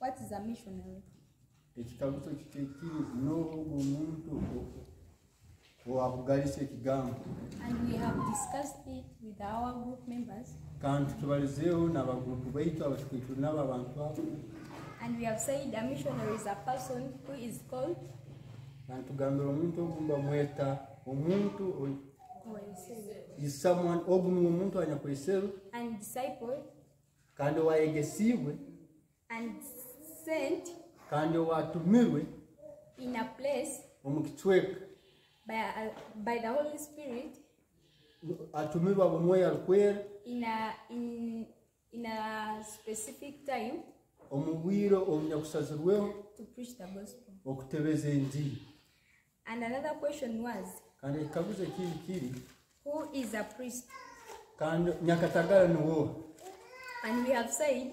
What is a missionary? ekikaguzo kiri n'ogu omuntu owakugalisa ekigambo And we have discussed it with our group members. kandi tubalizeeho n'abagurupu baitu abashwaitu n'abo abantu abo And we have said a missionary is a person who is called omuntu ogu bamweta omuntu is someone omuntu anyakweserwe and disciple kandi owayegesiibwe and sent kandi owatumirwe in a place omu kicweka by, a, by the Holy Spirit atumirwe abumwe yarikwera in a, in, in a specific time omu bwire obunyakusazirweho to preach the gospel. okutebeza enjiri And another question was, kandi ekikaguzo ekindi kiri who is a priest? kandi nyakatagara niwoha And we have said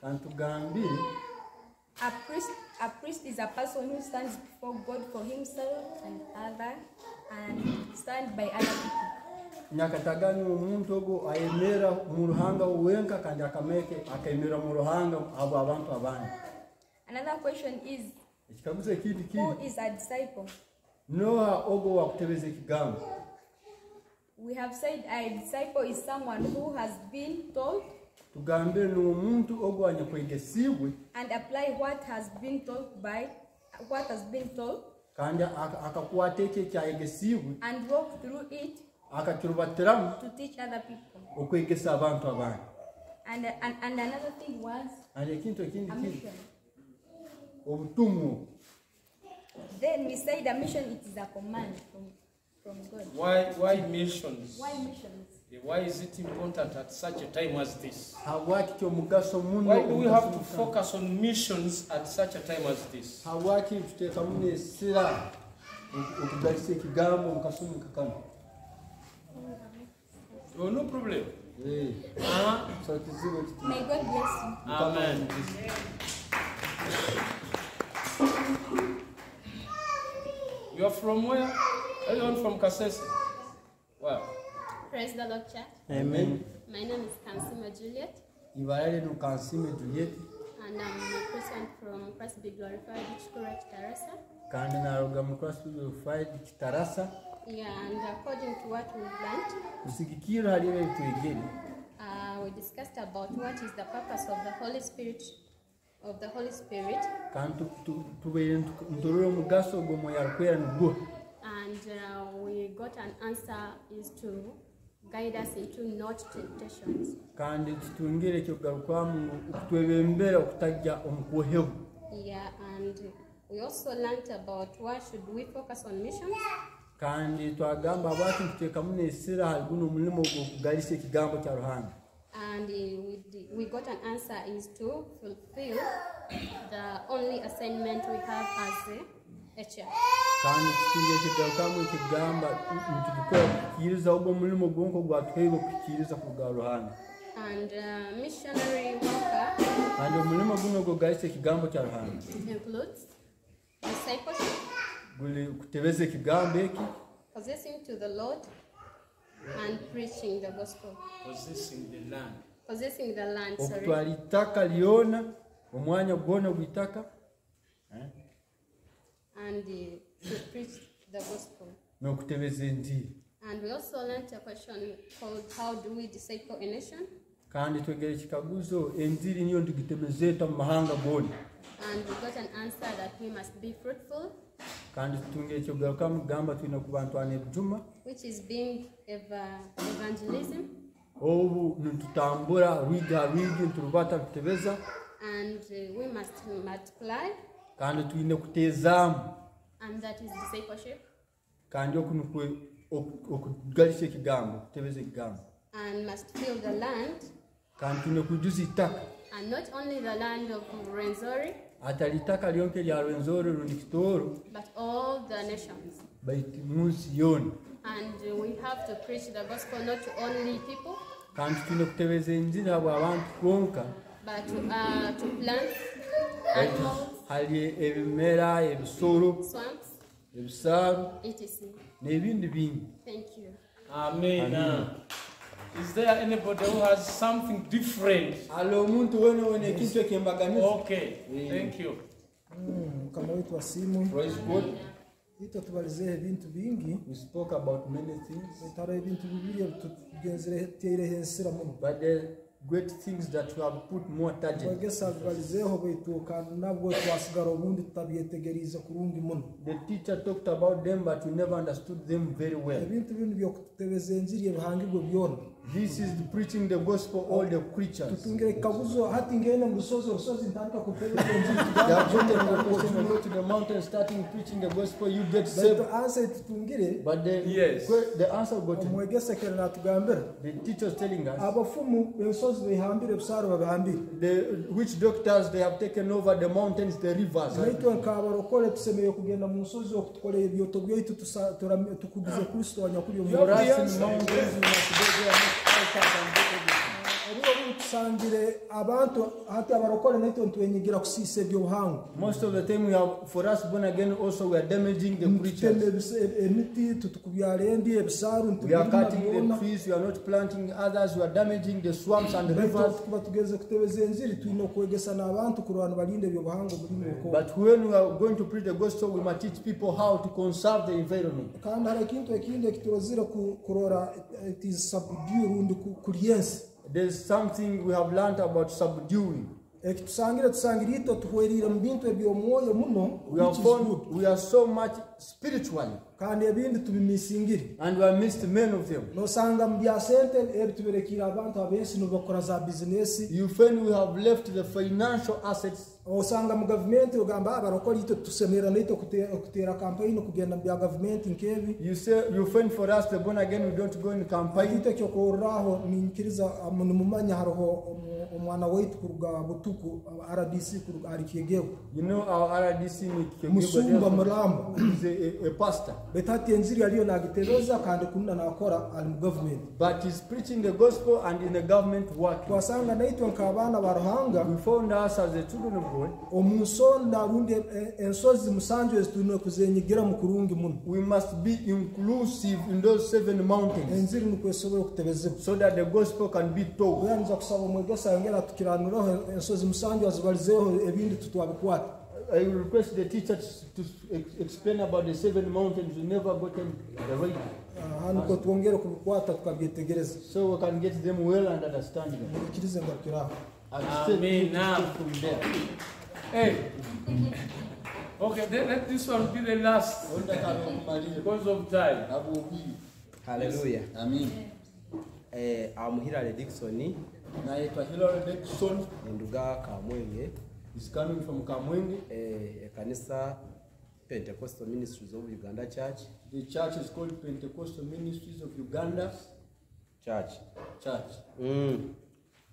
kandi tugambire a priest a priest is a person who stands before God for himself and other and stand by other people. nyakatagara ni omuntu ogu ayemera mu ruhanga wenka kandi akameke akemera mu ruhanga abo abantu abandi Another question is ekikaguzo ekindi who kiri is a disciple? noha ogu wakutebeza ekigambo We have said a disciple is someone who has been told tugambire ni omuntu ogu and apply what has been told by what has been told kandi akakwata eki ekyayegesiibwe and walk through it akakirubatiramu to teach other people. okwegesa abantu abandi And, and, and another thing was kandi ekintu ekindi a kiri mission. obutumwa Then we said a mission it is a command from, from God. Why, why missions? Why missions? Why is it important at such a time as this? habwaki kyomugaso muno Why do we have to focus on missions at such a time as this? habwaki tuteekamu ekigambo omu kakano Oh, no problem. Eh, Uh-huh. so kizibu May God bless you. Amen. You are from where? Everyone from Kasese? Praise the Lord, church. amen My name is Kansima Juliet, ibara lino Kansima juliet and I'm a person from Christ Be Glorified, Church Tarasa. kandi naroga mu Glorified Chitarasa. Yeah, and according to what we've learned, Usikikira hali ebe twegere uh, we discussed about what is the purpose of the Holy Spirit, of the Holy Spirit, kandi tu- tu- tubeire nturore omugaso ogwo mwe yarikwera nigwo and uh, we got an answer is to guide us into not temptations. kandi kitungire ekyokugarukwamu okutwebembera okutajja omu kwohebu Yeah, and we also learned about why should we focus on missions. kandi twagamba abaki nituteekamu nesira hali guno omulimu ogwo okugalisa ekigambo kya ruhanga and we, we got an answer is to fulfill the only assignment we have as a. kandi kitungire kigarukamu ekigamba nitugikora kukiriza ogwo omulimu gwonka gwatuheire okukiriza kuga ruhanga And uh, missionary worker. Kandi omulimu guno gwogalisa ekigambo kya ruhanga includes discipleship, guli kutebeza ekigambo eki. Possessing to the Lord, and preaching the gospel. Possessing the land. Possessing the land, sorry, okutwala itaka lyona omwanya gwona gwitaka and to preach the gospel. n'okutebeza enjiri And we also learned a question called How do we disciple a nation? kandi twegera ekikaguzo enjiri niyo ntugitemezeta mu mahanga gona And we got an answer that we must be fruitful, kandi tutungire ekyokugarukamu kugamba twine kubantwana ebijuma which is being eva- evangelism. obu nitutambura rwigi ha rwigi nturubata tutebeza and uh, we must multiply, kandi twine kuteezaamu and that is discipleship, kandi oku nikwe oku- okugalisa ekigambo kutebeza ekigambo. And must fill the land, kandi twine kujuza itaka and not only the land of Rwenzori, atari itaka lyonka erya rwenzori runikitooro but all the nations. baitu And we have to preach the gospel not to only people, kandi twine kutebeza enjiri habwa abantu bonka but to, uh, to plants, baitu animals, hali ebimera ebisoro swamps, ebisaaru etc. n'ebindi bingi. Thank you. Amen. Amen. Is there anybody who has something different? ali omuntu wena wena ekintu ekyembaganiza. Okay, thank you. Mm, mukama wetu wa simu. Praise god. Ito tubalizeho ebintu bingi. We spoke about many things. Bitaro ebintu bibiri tugenzeretiireho ensira muno but the great things that we have put more target. Bagesa bibalizeho baitu kandi nabwo twasigara obundi tutabyetegereze kurungi muno. The teacher talked about them but we never understood them very well ebintu binu byokututebeza enjiri ebihangirwe byona this is preaching the gospel all the creatures. Tutungire kabuzo hati ngene mu rusozi urusozi ntandika kutebeza enjiri they are going to go to- the mountain starting preaching the gospel you get saved. but the Yes. the answer got omwegesekere natugambira the teachers telling us abafumu b'ensozi behambire ebisaro babihambire the witch doctors they have taken over the mountains the rivers. Naitwe nk'abarokore tusemeye kugenda mu nsozi okutukorera ebyoto byaitu tusa- turam- tukugize kristo wanyakuri omu for us in mountains we must go there and altars and do everything obuba buri tusangire abantu hati abarokore naitwe ntwenyigira kusiisa ebyobuhangwa most of the time we have for us born again also we are damaging the creatures. ebise- emiti tutukubyara endi ebisaru we are cutting the trees we are not planting others we are damaging the swamps and the rivers. tuba tugeze kutebeza enziri twine okwegesa n'abantu kurwana balinde ebyobuhangwa buri muko but when we are going to preach the gospel we must teach people how to conserve the environment. Kandi hari ekintu ekindi ekiturozire kurora iti sabudie rundi ku- kuryensi there's something we have learned about subduing. Ekitusangire tusangire ito tuhwerire mu bintu ebyomwoyo muno we are which is good. found we are so much spiritually kandi ebindi tubimisingire and we are missed many of them. Nosanga mu bya sente ebi tuberekire abantu abenshi nibakora za bizinesi you find we have left the financial assets osanga mu gavumenti ogamba abarokora ah, ito tusemera naito kute- okutera kampayini kugenda mu bya gavumenti nkebi. You say you find for us the born again we don't go in campaign. Ito ekyokuhuriraho ninkiriza ah, nimumanya hariho omu- omwana waitu kuruga butuku ah, rdc kuruga ari kyegego you know our rdc ni Kigego musumba muramba He's a, a, a pastor. Beti hati enziri ariyo nagitebeza kandi kunna nakora mu gavumenti but he's preaching the gospel and in the government working. Twasanga naitwe nk'abaana ba ruhanga. We found us as the children of god omu nsonda rundi ensozi musanju ezi kuzenyigira mu kurungi muno. We must be inclusive in those seven mountains. Enziri nikwesobora okutebezebwa so that the gospel can be told oyanza kusaba omwegesa yongera tukiranuraho ensozi musanju azibalizeho ebindi tutwabikwata I will request the teachers to, explain about the seven mountains. We never gotten the right, twongere kubikwata tukabyetegereza so we can get them well and understand them. Ikirize ngarukiraho And Amen. take from there. Hey. Okay, then let this one be the last because of time. haleluya Amen. eh, amuhirare dikisoni naitwa Hilary Dixon enduga kamwenge is coming from Kamwenge. eh, ekanisa pentecostal ministries of uganda church The church is called Pentecostal Ministries of Uganda church Church. mm.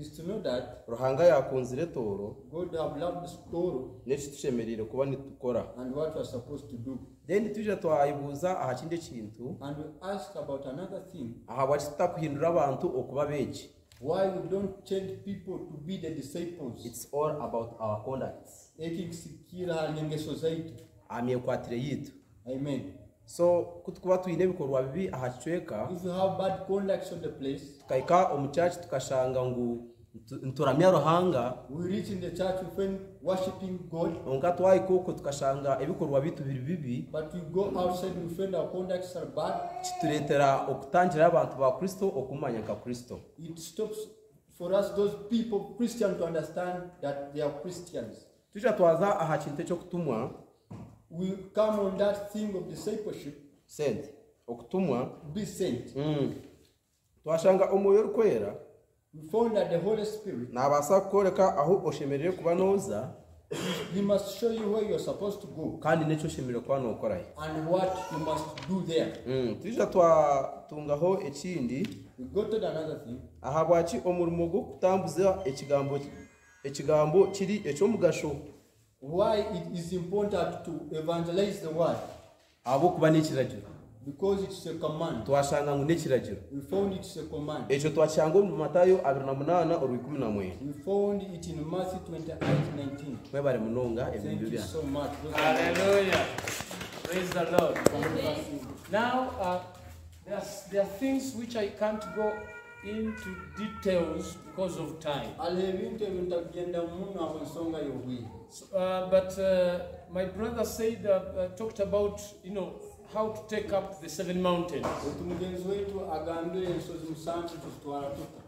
is to know that ruhanga yakunzire toro. God have loved story n'eki tushemereire kuba nitukora. and what we are supposed to do. then tuje twayibuuza aha kindi kintu And we asked about another thing. Aha bwaki tutakuhindura abantu okuba beegi why we don't change people to be the disciples. its all about our conduct. Ekikisikira nyengeso zaitu. Aha myekwatire yitu. Amen so kuba tuyine ibikorwa bibi aha kicweka. Tukahika omu church tukashanga ngu nturamya ruhanga. onka twahika okwo tukashanga ebikorwa bitu biri bibi. Kitureetera okutangira abantu ba kristo okumanya nka kristo. For us those people christian to understand that they are christians. Tuija twaza aha kintu ekyokutumwa we come on that thing of discipleship. Sente okutumwa. Be sent mm. twashanga omwoyo orikwera we found that the holy spirit nabaasa kukworeka aho oshemereire kuba nooza. He must show you where you're supposed to go kandi necyo shemerewe kuba nokorayo and what you must do there. Mm, tujya twatungaho ekindi. We go to another thing. aha bwaki omurimo gw'okutambuza ekigambo ekigambo kiri ekyomugasho? Why it is important to evangelize the word? ahabw'okuba n'ekiragiro Because it's a command. twashanga ngu n'ekiragiro We found it's a command. ekyo twakihanga omu matayo 28 orwa 19 We found it in Matthew 28 19. mwebare munonga Thank ebintu you byange so much. Those are- Hallelujah. Praise the Lord. Now, uh, there are things which I can't go into details because of time. hariho ebintu ebintu kugenda muno aho ensonga y'obwire So, uh, but uh, my brother said, uh, uh, talked about, you know, how to take up the seven mountains. otu mugenzi wetu agambire ensozi musanvu tuzitwara tuta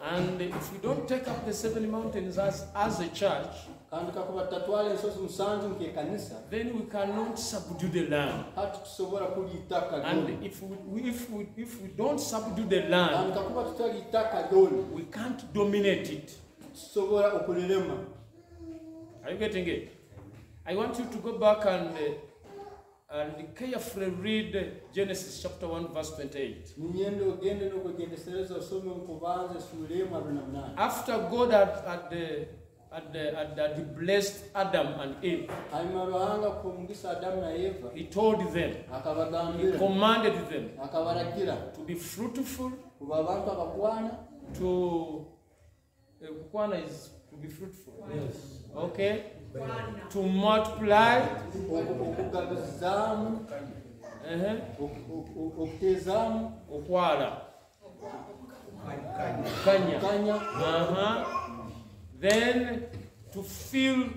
And if we don't take up the seven mountains as, as a church, kandi kakuba tutatwara ensozi musanvu nk'ekanisa then we cannot subdue the land. hati tusobola kulya And if we, if we, if we don't subdue the kandi land, kakuba tutali itaka we can't dominate it. tusobola okulirema Are you getting it? I want you to go back and, uh, and carefully read Genesis chapter 1, verse 28. ninyenda ogende n'okwegendesereza osome nkubanza essuula emu abiri na munaana After God had, had, had, uh, had, had blessed Adam and Eve, hanyuma ruhanga kumugisa adamu na eva. He told them, He commanded them to be fruitful, kuba abantu abakwana. To. Uh, kukwana is to be fruitful. Yes. Okay? To multiply, uh-huh, oku- oku- okuteezaamu okwala, kanya. kanya. Uh-huh. Then to fill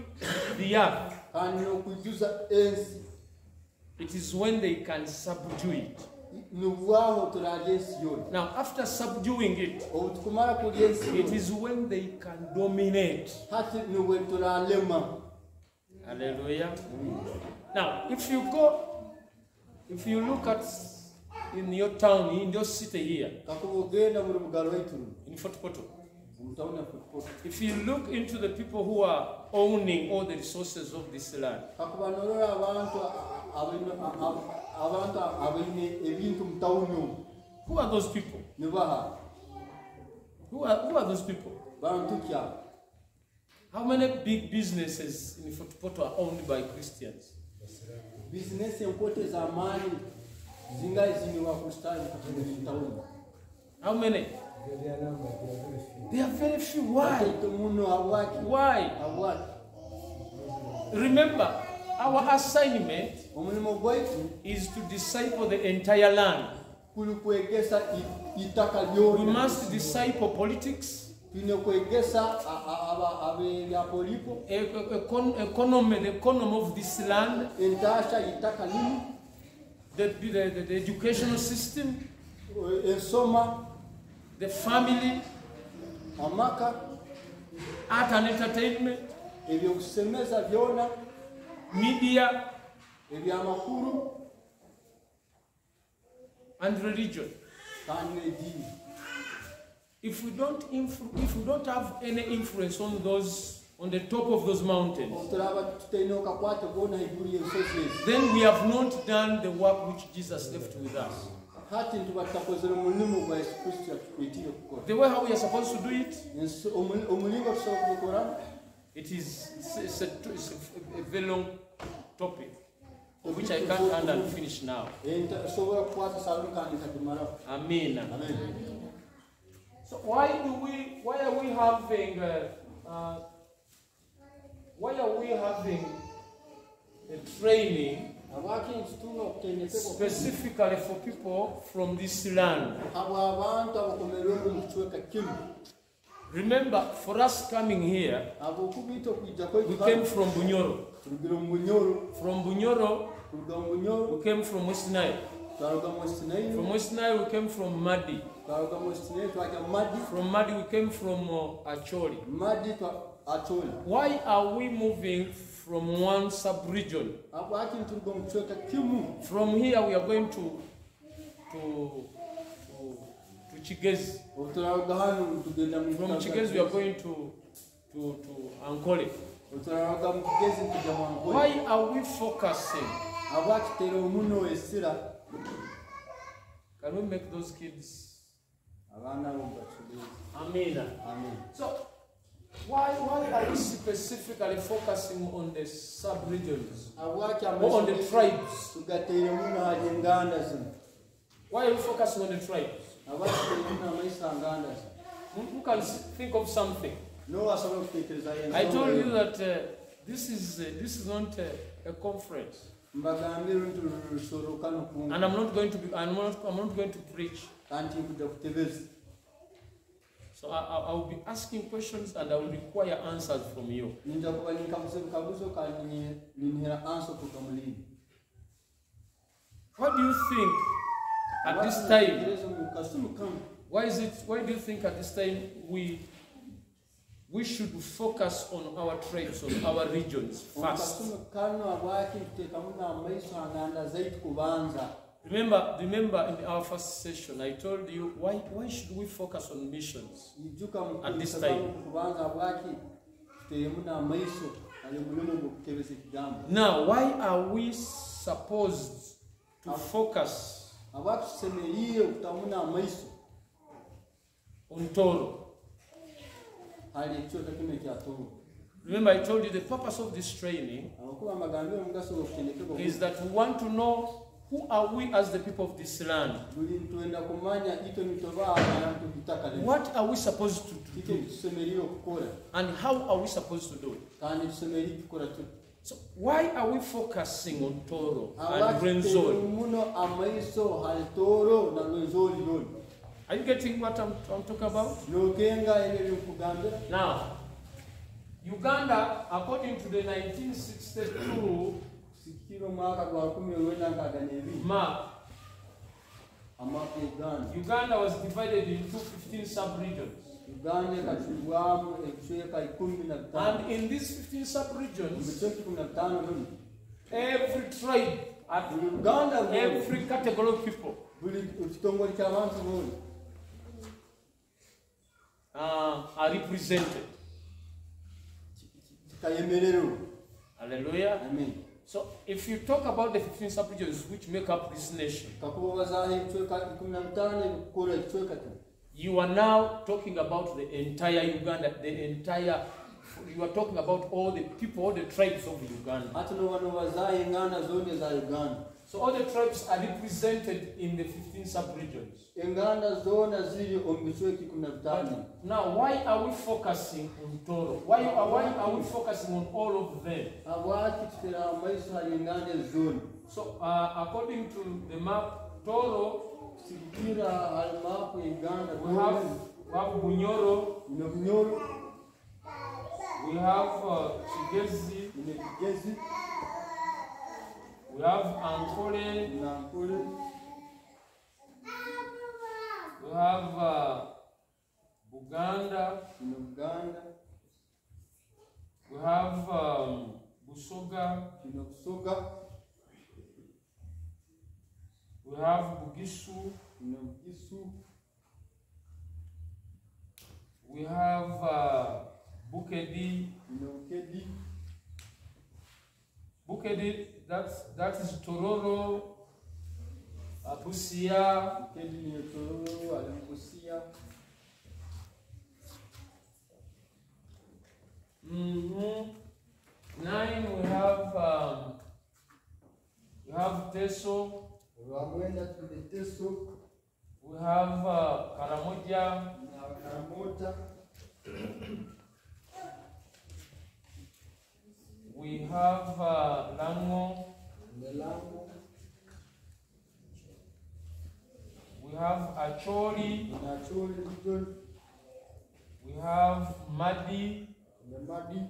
the earth. kandi n'okujjuza ensi It is when they can subdue it. nibwaho turalya ensi yona Now, after subduing it, obu tukumara kulya ensi it is when they can dominate. hati nibwe turalema Hallelujah. Now, if you go, if you look at in your town, in your city here, kakuba ogenda buli bugalo waitu in Fort Portal, omutawuni ya Fort if you look into the people who are owning all the resources of this land, kakuba nolora abantu abaine- ab- abantu abaine ebintu mu tawuni omu who are those people? Who are, who are those people? How many big businesses in Fort Portal are owned by Christians? bizinesi enkote z'amaani zingali ziniwa ku sitani mu How many? They are very few. Why? Why? Remember, our assignment is to disciple the entire land. We must disciple politics, economy, the economy of this land, the, the, the, the educational system, the family, amaka art and entertainment, ebyokusemeza byona media, ebyamakulu and religion. kandi If we don't if we don't have any influence on those on the top of those mountains, otulaba tutaina okakwate gwona haiguru y'ensozi ezi then we have not done the work which Jesus left with us. Hati ntuba tutakozere omulimu gwa yesu kristo yatukwitire kukora The way how we are supposed to do it, Enso- omuli- omulingo tusobola kubikoramu it is it's, it's, a, it's a, a very long topic, of which I can't handle and finish now. Enta- sobola kukwata salumu kandi nkatumaraho Amen. amen So why do we? Why are we having? Uh, uh, why are we having a training habwaki nitutunga okutendekebwa specifically for people from this land? habwa abantu abakomerwemu mu kicweka kimu Remember, for us coming here, we came from Bunyoro. tulugire mu bunyoro From Bunyoro, we came from West Nile. twaruga west nile From West Nile, we came from Madi. twaruga mu west nile twajja mu madi From Madi, we came from uh, Acholi. madi twa acholi Why are we moving from one sub-region? habwaki nituruga mu kicweka kimu From here, we are going to to to, to Chigezi. obu turaruga hano tugenda mu From Chigezi, we are going to to to Ankole. oturaga mu kigezi kujya mu nkoyi Why are we focusing? abakitera omuno esira Can we make those kids? Amen. amen So, why, why are you specifically focusing on the sub-regions or on the tribes? tugateire muno hari enganda zino Why are you focusing on the tribes? abakitera muno amaiso anganda zino Who, can think of something? no asobola kutekereza I told you that uh, this is uh, this is not uh, a conference, mbagambire nti lusoro kano kungu and I'm not going to be. I'm not. I'm not going to preach. Kanti nkujja kutebeza So I, I, will be asking questions, and I will require answers from you. ninja kuba ninkabuze bukabuzo kandi ninihira anso kuva mulini What do you think at this time? Tekereza mu kasulu kano Why is it? Why do you think at this time we we should focus on our tribes, on our regions first? Kasulu kano abwaki ntuteeka muno amaiso anganda zaitu kubanza Remember, remember in our first session, I told you why why should we focus on missions? At this time. kano kubanza abwaki tuteire muno amaiso ali mulimo gwokukebeza ekigambo Now, why are we supposed to focus abwaki tusemeriire okuta muno amaiso on Toro? hali ekicweka kino ekyatoro Remember, I told you the purpose of this training abakuba amagambire omugaso gwokutendekebwa is that we want to know who are we as the people of this land. buli ntwenda kumanya ito nitoba abantu bitaka lino What are we supposed to do, and how are we supposed to do it? kandi tusemeriire kukola tuti So, why are we focusing on Toro and Rwenzori? muno amaiso hali toro na lwenzoli loni Are you getting what I'm, I'm talking about? Now, Uganda, according to the 1962 sikira omwaka gwa kumi lwenda nkaaga nebiri map, amaka uganda? Uganda was divided into 15 sub-regions. uganda ekatulibwamu ebicweka ikumi na And in these 15 mu sub-regions, bicweka ikumi na bitano bino every tribe, at uganda every category of people. Buli ekitongole ky'abantu boli uh, are represented. Hallelujah. amen So if you talk about the 15 sub-regions which make up this nation, kakuba bazaaho ebicweka ikumi na bitano ebikukola ekicweka kino you are now talking about the entire Uganda, the entire, you are talking about all the people, all the tribes of Uganda. Hati no bano bazaaho enganda zone za uganda So all the tribes are represented in the 15 sub-regions. enganda zona ziri omu bicweka ikumi na bitano But now, why are we focusing on Toro? Why are, why are we focusing on all of them? abwaki tutera amaiso hari enganda ezoni So, uh, according to the map, Toro, sikira maapu uganda we have, we have Bunyoro, bunyoro we have uh, Chigezi, we have Ankole, ankole we have uh, Buganda, ine buganda we have um, Busoga, ine busoga we have Bugisu, ine bugisu we have uh, Bukedi. ine bukedi Bukedi, that's, that is Tororo, Busia, bukedi ine tororo ali mubusiya hmm Nine, we have, um, we have Teso, lwamwenda tuli teso. We have uh, Karamoja, na we have uh, Lango, ine lango we have Achori. region we have Madi, madi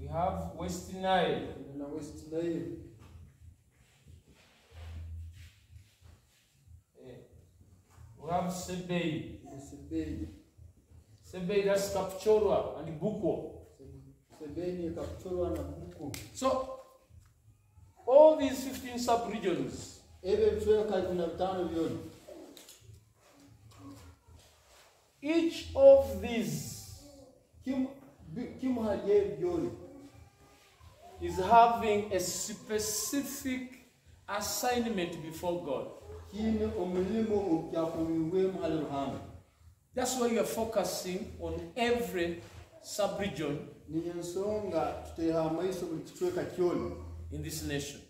we have West Nile, west nile eh, we have Sebei. sebei Sebei, that's Kapchorwa and Bukwo. sebei ni ekakuchorwa na buku So, all these 15 sub-regions, ebyo ebicweka ikumi na each of these Kim bi- kimuhaye byoli is having a specific assignment before God. That's why you are focusing on every sub-region niyo ensonga tuteeha amaiso buli kicweka kyona in this nation.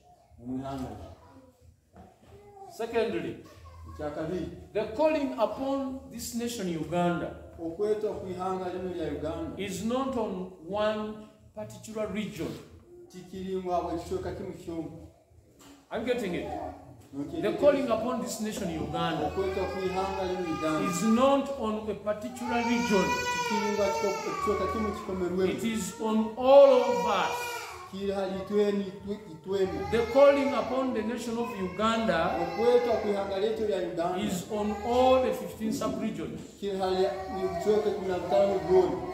Secondly, the calling upon this nation, Uganda, okwetwa ku ihanga uganda is not on one particular region. tikiringwa bwe kicweka kimu kyomu I'm getting it. The calling upon this nation, Uganda, is not on a particular region. It is on all of us. The calling upon the nation of Uganda is on all the 15 sub-regions.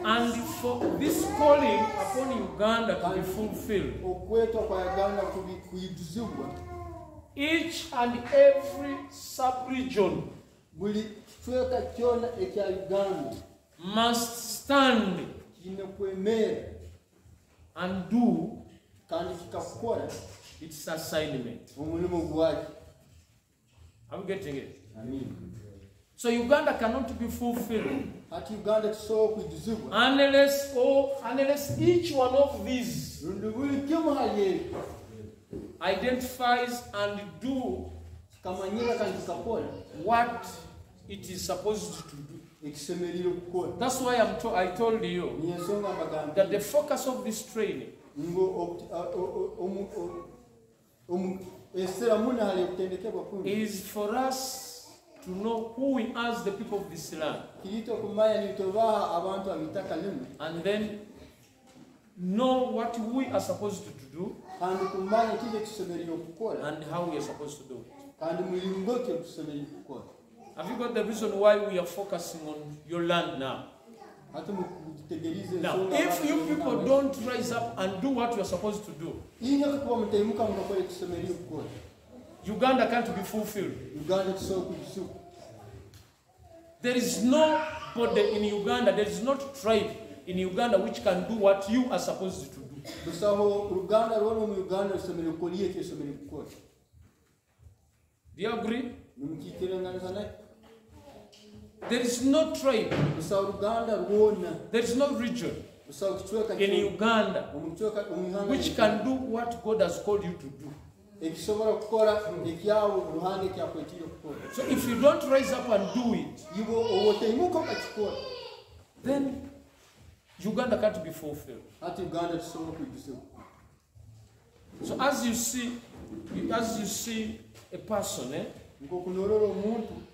And for this calling upon Uganda to be fulfilled, each and every sub-region buli kicweka kyona ekya uganda must stand kiine kwemeera and do kandi kikakukora its assignment. gwakyo I'm getting it. So Uganda cannot be fulfilled hati uganda kisobola kwiduzibwa unless or unless each one of these lundi buli kimu hali ebi identifies and do what it is supposed to do. That's why I'm to- I told you that the focus of this training okutendekebwa is for us to know who we as the people of this land. Kirito okumanya nitubaha abantu abitaka limu and then know what we are supposed to do kandi kumanya okukora and how we are supposed to do it. kandi mulingo ki tusemerire kukora Have you got the reason why we are focusing on your land now? Now, if you people don't rise up and do what you are supposed to do, inye kuba mutaimuka mukakora ekisemerire kukora Uganda can't be fulfilled. uganda tusobola kugisuka There is nobody in Uganda, there is not tribe in Uganda which can do what you are supposed to do. busaho uruganda rwona mu uganda rusemerere gukora iyo kyesemerere gukora Do you agree? There is no tribe, busaho uruganda rwona. There is no region in Uganda omu kicweka omu ihanga which can do what God has called you to do. ekisobola kukora ekyawe ruhanga ekyakwetire kukora So if you don't rise up and do it, ibo obotaimuka okakikora then Uganda can't be fulfilled. hati uganda tusobola kwigizibwa So as you see, as you see a person, eh,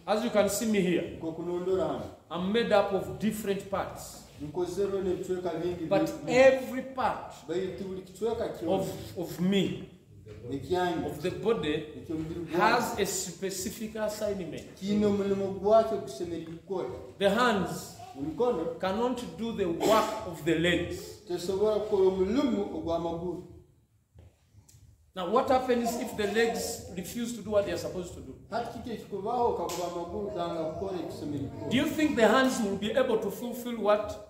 as you can see me here, I'm made up of different parts, but every part baitu buli kicweka kyona of, of me, of the body, has a specific assignment. kiine omulimo gwakyo gusemerire gukora The hands cannot do the work of the legs. tesobola kukola omulimu ogw'amaguru Now, what happens if the legs refuse to do what they are supposed to do? hati kiki ekikubaho kakuba amaguru ganga kukora ekisemerire Do you think the hands will be able to fulfill what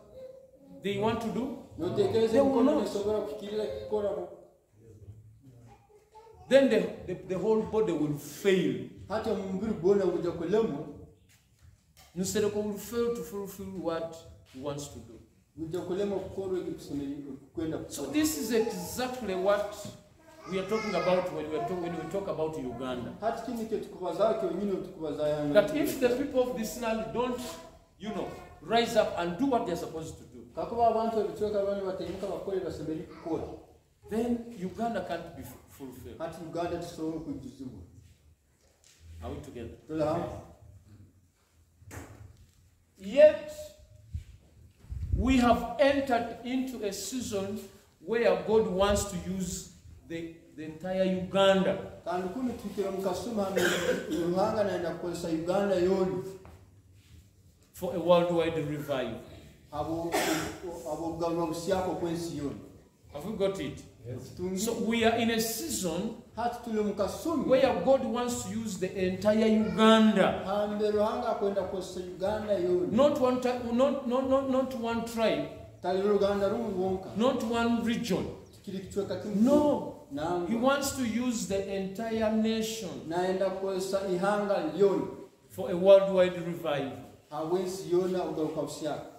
they want to do? They will not. nesobola kukirira kukora Then the, the, the whole body will fail. Hati omubiri gwona gujja kulemu Instead of will fail to fulfill what he wants to do. gujja kulema okukora ebikusemerire kwenda So this is exactly what we are talking about when we, talk, when we talk about Uganda. hati kini kye tukubazaho kyonyine otukubaza yanga That if the people of this land don't, you know, rise up and do what they're supposed to do, kakuba abantu ebicweka bane bataimuka bakore basemerire kukora then Uganda can't be fulfilled. hati uganda tusobola kwigizibwa Are we together? Yet, we have entered into a season where God wants to use the, the entire Uganda kandi kuni tukira mu kasuma hano ruhanga naenda kukozesa uganda yona for a worldwide revival. abo abo bugarura busyako kwensi yona Have we got it? So we are in a season where God wants to use the entire Uganda. Not one, not, not, not, one tribe. Not one region. No. He wants to use the entire nation for a worldwide revival.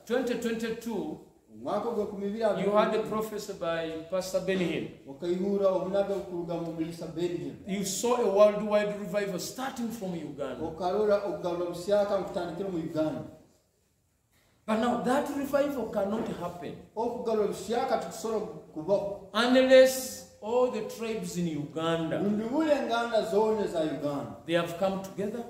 2022 you had the prophecy by pastor benhim you saw a worldwide revival starting from uganda. Uganda. But now that revival cannot happen. Unless all the tribes in Uganda they have come together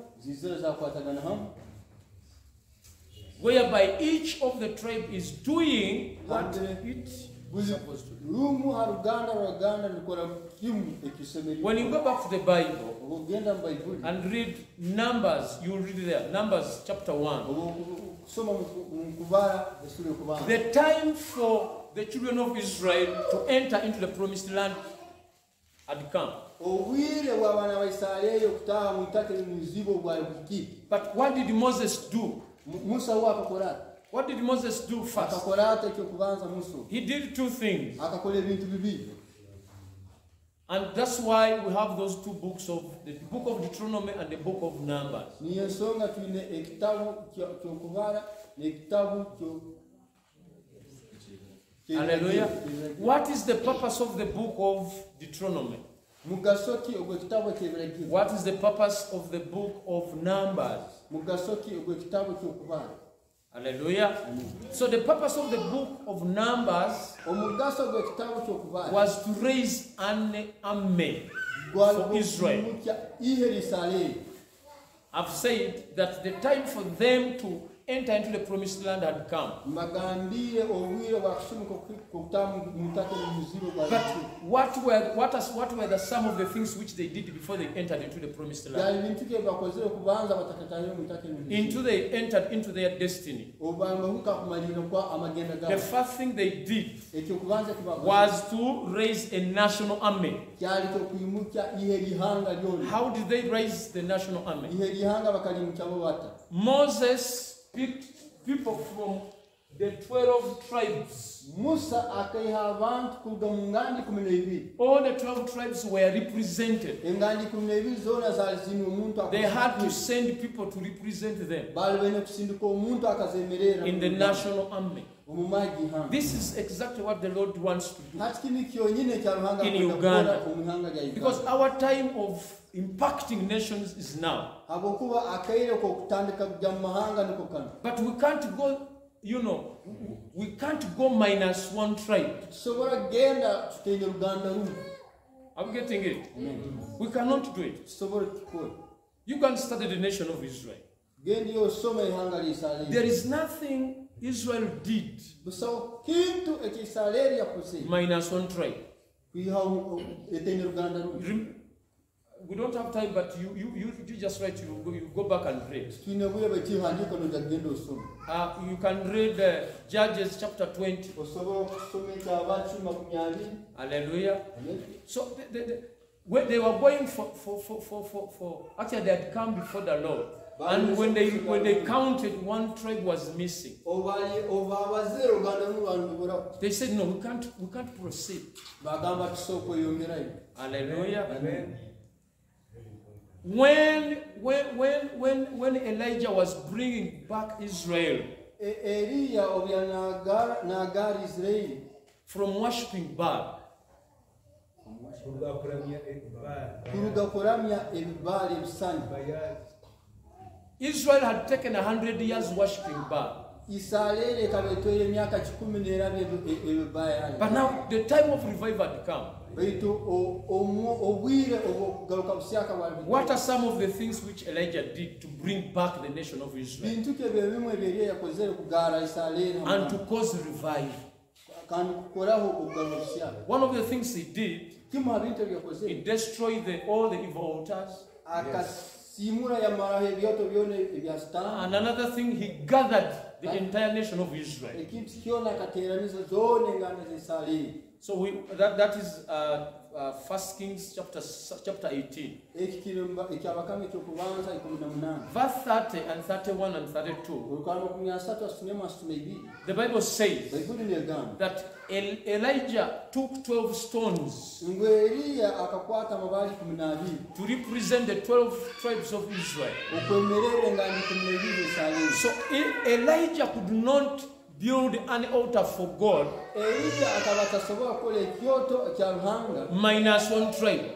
whereby each of the tribe is doing what it buli supposed to do. lumu ha ruganda rwa uganda nikora kimu ekisemerire When you go back to the Bible oba ogenda mu bayibuli and read Numbers, you will read there Numbers chapter one. oba okusoma mu- mu kubara esula okubanza The time for the children of Israel to enter into the promised land had come. obwire bw'abaana ba isirayiri okutaaha mu itaka erimuzibu bwali bukiri But what did Moses do? Mu- musa What did Moses do first? akakola ati ekyokubanza musa He did two things. akakola ebintu bibiri And that's why we have those two books of the book of Deuteronomy and the book of Numbers. niyo ensonga twine ekitabu kyo- kyokubara Hallelujah. What is the purpose of the book of Deuteronomy? mugaso ki ogw'ekitabu ekyebiragiro What is the purpose of the book of Numbers? Mugaso ki ogw'ekitabu kyokubara Hallelujah. So the purpose of the book of Numbers omugaso gw'ekitabu kyokubara was to raise an army. for Israel. gw'okumukya ihe lisirayiri I've said that the time for them to enter into the promised land had come. mbagambire obwire bwakusumuka okutaaha mu itaka erimuzibu bwali But what were what, is, what were the some of the things which they did before they entered into the promised land? byali bintu bye bakozere kubanza batakatahire mu itaka Into they entered into their destiny. obubangahuka kumalira kwa amagenda The first thing they did was to raise a national army. kyali kyokuyimukya ihe lihanga lyona How did they raise the national army? ihe lihanga bakalimukya bo bata Moses people from the 12 tribes. musa akaiha abantu kuruga mu ngandi kumi n'ibiri All the 12 tribes were represented. engandi kumi n'ibiri zoona zaali zirina omuntu They had to send people to represent them baali baine kusindika omuntu akazemerera in the national army. omu maagi ihanga This is exactly what the Lord wants to do. hati kini kyonyine kya ruhanga In Uganda. kukola omu ihanga lya Because our time of impacting nations is now. habwokuba akaire k'okutandika kujya mu mahanga niko kano But we can't go, you know, we can't go minus one tribe. tusobola kugenda tutende luganda lumu Are we getting it? We cannot do it. tusobola You can study the nation of Israel. genda iyo osoma ihanga lya There is nothing Israel did busawo kintu ekyo isirayiri yakoze minus one tribe. kwiha etende eh, eh, luganda lumu Rem- We don't have time, but you, you, you, you just write, you go, you go back and read. twine bwire bwekihandika nojja kugenda osoma Uh, you can read uh, Judges chapter 20. osobola okusoma ekyabaki makumi abiri Hallelujah. So they, they, they, when they were going for, for, for, for, for, for, actually they had come before the Lord. And when they, when they counted, one tribe was missing. obali ova abazire luganda lumu lwandiburaho They said, no, we can't, we can't proceed. bagamba tusobola okweyongerayo Hallelujah. When, when, when, when, when when Elijah was bringing back Israel eriya obya nagara nagara isirayiri from worshipping Baal, kuruga kuramya ebibaala ebisani Israel had taken a hundred years worshipping Baal. isirayiri ekaba etwere emyaka kikumi nerabya But now the time of revival had come. What are some of the things which Elijah did to bring back the nation of Israel? And to cause revival. One of the things he did, he destroyed the, all the evil altars. Yes. And another thing, he gathered the entire nation of Israel. So we, that, that is uh, uh, First Kings chapter, chapter 18. Verse 30 and 31 and 32. The Bible says that El Elijah took 12 stones to represent the 12 tribes of Israel. So Elijah could not build an altar for God. Eriya akaba tasobola kukola ekyoto ekya minus one tribe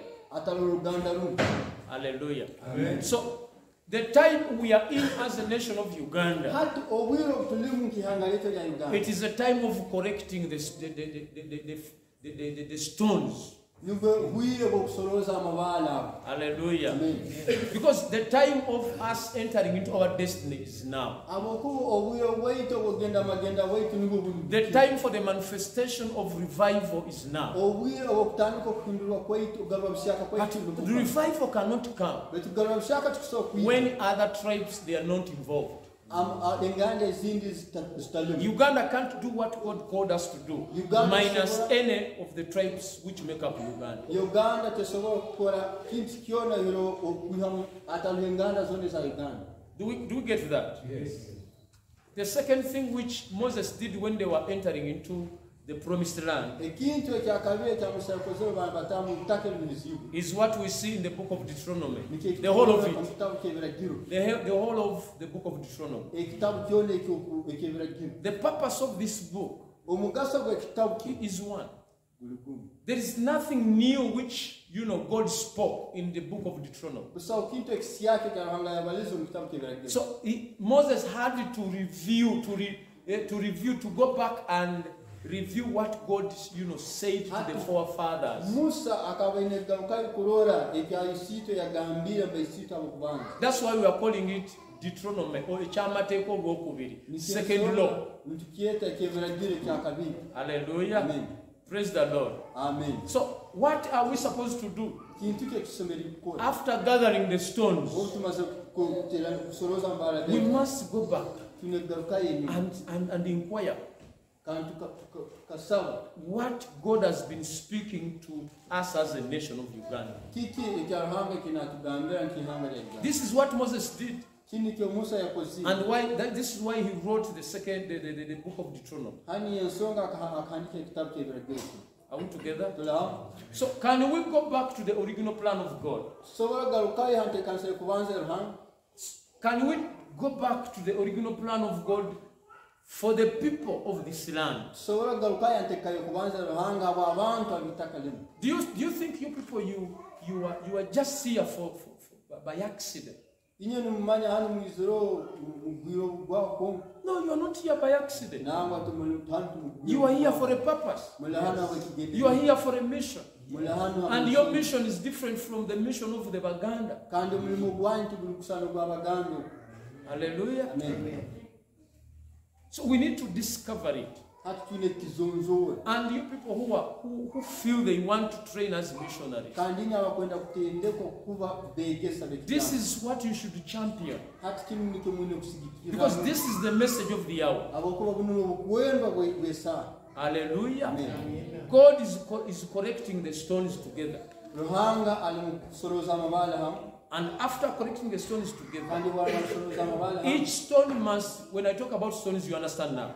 hallelujah. Amen. so The time we are in as a nation of Uganda, it is a time of correcting the, the, the, the, the, the, the, the stones. Hallelujah. Amen. Because the time of us entering into our destiny is now. The time for the manifestation of revival is now. But revival cannot come when other tribes they are not involved. Um, uh, Am- a- enganda ezindi zita- zitalimu Uganda can't do what God called us to do, Uganda minus any of the tribes which make up Uganda. uganda tesobola kukora kintu kyona biro okwihamu atali enganda zona eza uganda Do we, do we get that? Yes. The second thing which Moses did when they were entering into the promised land ekintu ekyakabiri ekyamusakozere bana batamu ttaka ebizibu is what we see in the book of Deuteronomy. The whole of it. The, the whole of the book of Deuteronomy. ekitabo kyona eky'ebiragiro The purpose of this book omugaso is one. There is nothing new which you know God spoke in the book of Deuteronomy. busawo kintu ekisiya kyo kyaruhanga yabaliza omu kitabo ky'ebiragiro So he, Moses had to review, to, re, eh, to review, to go back and review what God, you know, said to the forefathers. musa akaba aine egaruka kurora ekyayisiito yagambire mbaisiito abo kubanza That's why we are calling it Deuteronomy or ekyamateeka olwokubiri. Second law. ekyakabiri Hallelujah. Amen. Praise the Lord. amen So what are we supposed to do kintu kye tusomere kukola after gathering the stones? obu tumaze kutera kusolooza mbaala We must go back tuna egaruka yenyini and, and, and inquire what God has been speaking to us as a nation of Uganda. kiki ekyaruhanga kinatugambira nti ihanga lya uganda This is what Moses did, kini kyo musa yakozire and why that, this is why he wrote the second the, the, the, book of Deuteronomy. hani yensonga aka- akahandika ekitabo kyebiragiro kino Are we together? So can we go back to the original plan of God? tusobola garukayo hanteekanisire kubanza eruhanga Can we go back to the original plan of God for the people of this land? tusobola garukayo hanteekayo kubanza eruhanga abo abantu ab'itaka limu Do you, do you think you people you you are you are just here for, for, for by accident? inye nimumanya hano mwiziro mugwiro gwako No, you are not here by accident. nangwa tumuli hano tumugwiro You are here for a purpose. abekigende You are here for a mission. And your mission is different from the mission of the Baganda. kandi omulimu gwanyu tuguli kusana gw'abaganda Hallelujah. amen So we need to discover it. hati twine ekizonzowe And you people who are who, who feel they want to train as missionaries. kandi inye abakwenda kutendeka okuba beegesa This is what you should champion. hati kinu nikyo mwine kusigikira Because this is the message of the hour. abakuba buno obukwendwa bwe- bw'esaaha Hallelujah. Amen. God is, co- is collecting the stones together. Ruhanga ali mu kusolooza amabaala hamu And after collecting the stones together, kandi bwaba kusolooza amabaala hamu each stone must, when I talk about stones, you understand now.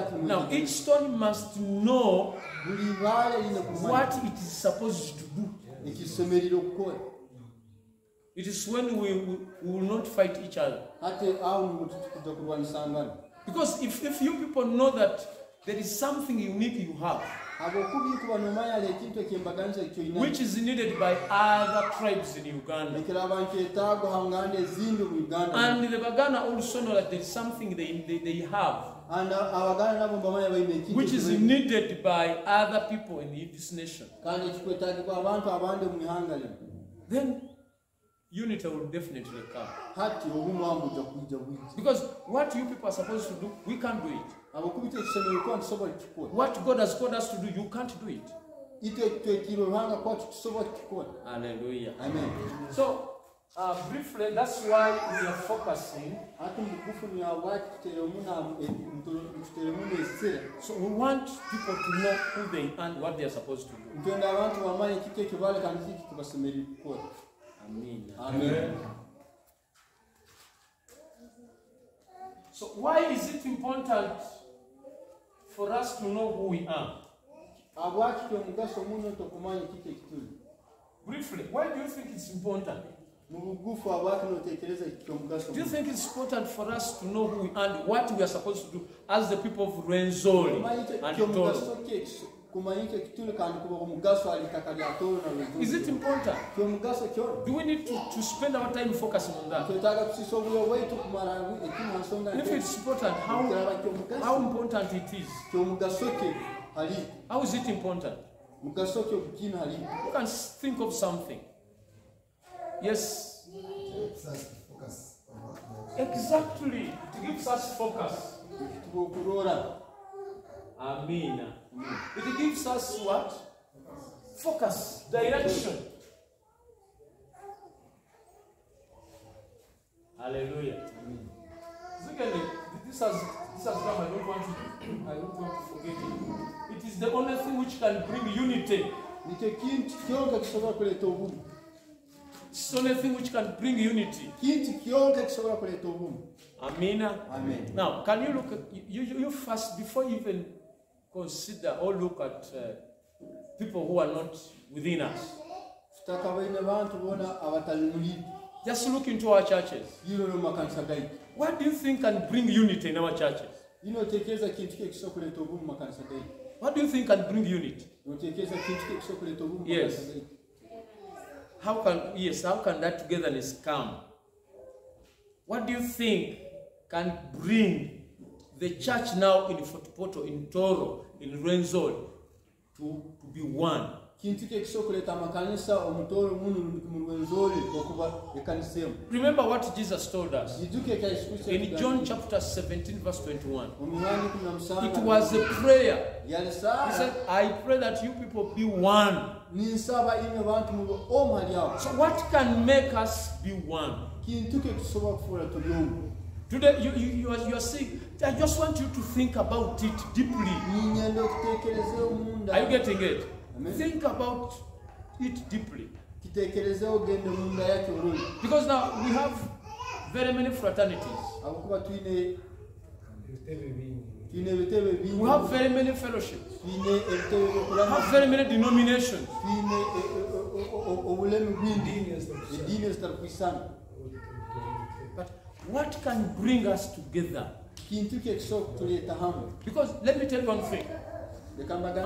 hati Now, each stone must know buli baala line kumanya what it is supposed to do. It is when we, we, we will not fight each other. ate awo niwo tukuja kulwanisangana Because if, if you people know that there is something unique you have, which is needed by other tribes in Uganda. And the Baganda also know that there's something they, they, they have which is needed by other people in this nation. Then unity will definitely come. Because what you people are supposed to do, we can't do it. What God has called us to do, you can't do it. Hallelujah. Amen. So, uh, briefly, that's why we are focusing. So we want people to know who they are and what they are supposed to do. Amen. Amen. So why is it important for us to know who we are? abwaki kyomugaso muno tokumanya kiki ekituli Briefly, why do you think it's important? mu bugufu abwaki notekereza kyomugaso Do you think it's important for us to know who we are and what we are supposed to do as the people of Rwenzori and kyomugaso Toro? ki ekis- kumanya icyo kituli kandi kuba omugaso ali itaka lya Is it lwezo important? kyomugaso kyona Do we need to, to spend our time focusing on that? twetaaga kusisa obulyo bwaitu kumara ekina nsonga And if it's important, how, how important it is? kyomugaso ke hali How is it important? mugaso ke ogukina hali You can think of something. Yes, Focus on what we are exactly. It gives us focus. tuba okuroora Amen. It gives us what? Focus, direction. Hallelujah. Secondly, this has this has come. I don't want to. I don't want to forget it. It is the only thing which can bring unity. nicyo kintu kyonka kisobola kuleeta obumu It's the only thing which can bring unity. kintu kyonka kisobola kuleeta obumu Amen. amen Now, can you look at you, you, you first before even consider or look at uh, people who are not within us? tutaka baine bantu boona abatali muli Just look into our churches. yirore mu makanisa gaitu What do you think can bring unity in our churches? inotekereza kintu ki ekisobola kuleeta obumu mu makanisa gaitu What do you think can bring unity? notekereza kintu ki ekisobola kuleeta obumu mu Yes. How can yes, how can that togetherness come? What do you think can bring the church now in Fort Portal, in Toro, in Renzol to, to be one? kintu ki ekisobola kuleeta amakanisa omutoro munu mu rwenzori okuba ekanisa emu Remember what Jesus told us kijuke kya yesu kristo in John chapter 17, verse 21. omu Yohana kumi na It was a prayer. He said, I pray that you people be one. ninsaba ine bantu mube omu hali awo So, what can make us be one? kintu ki ekisobola kufuula tuli omu Today, you, you, you, are, you are saying, I just want you to think about it deeply. ninyenda okuteekerezeho munda Are you getting it? Amen. Think about it deeply. kiteekerezeho gende munda yake olungi Because now we have very many fraternities, abakuba twine twine ebitebe bingi we have very many fellowships, we have very many denominations. twine o- obulemi bwingi ediini ezitarikwisana But what can bring us together? Kintu ki ekisobola kutuleeta hamwe Because let me tell you one thing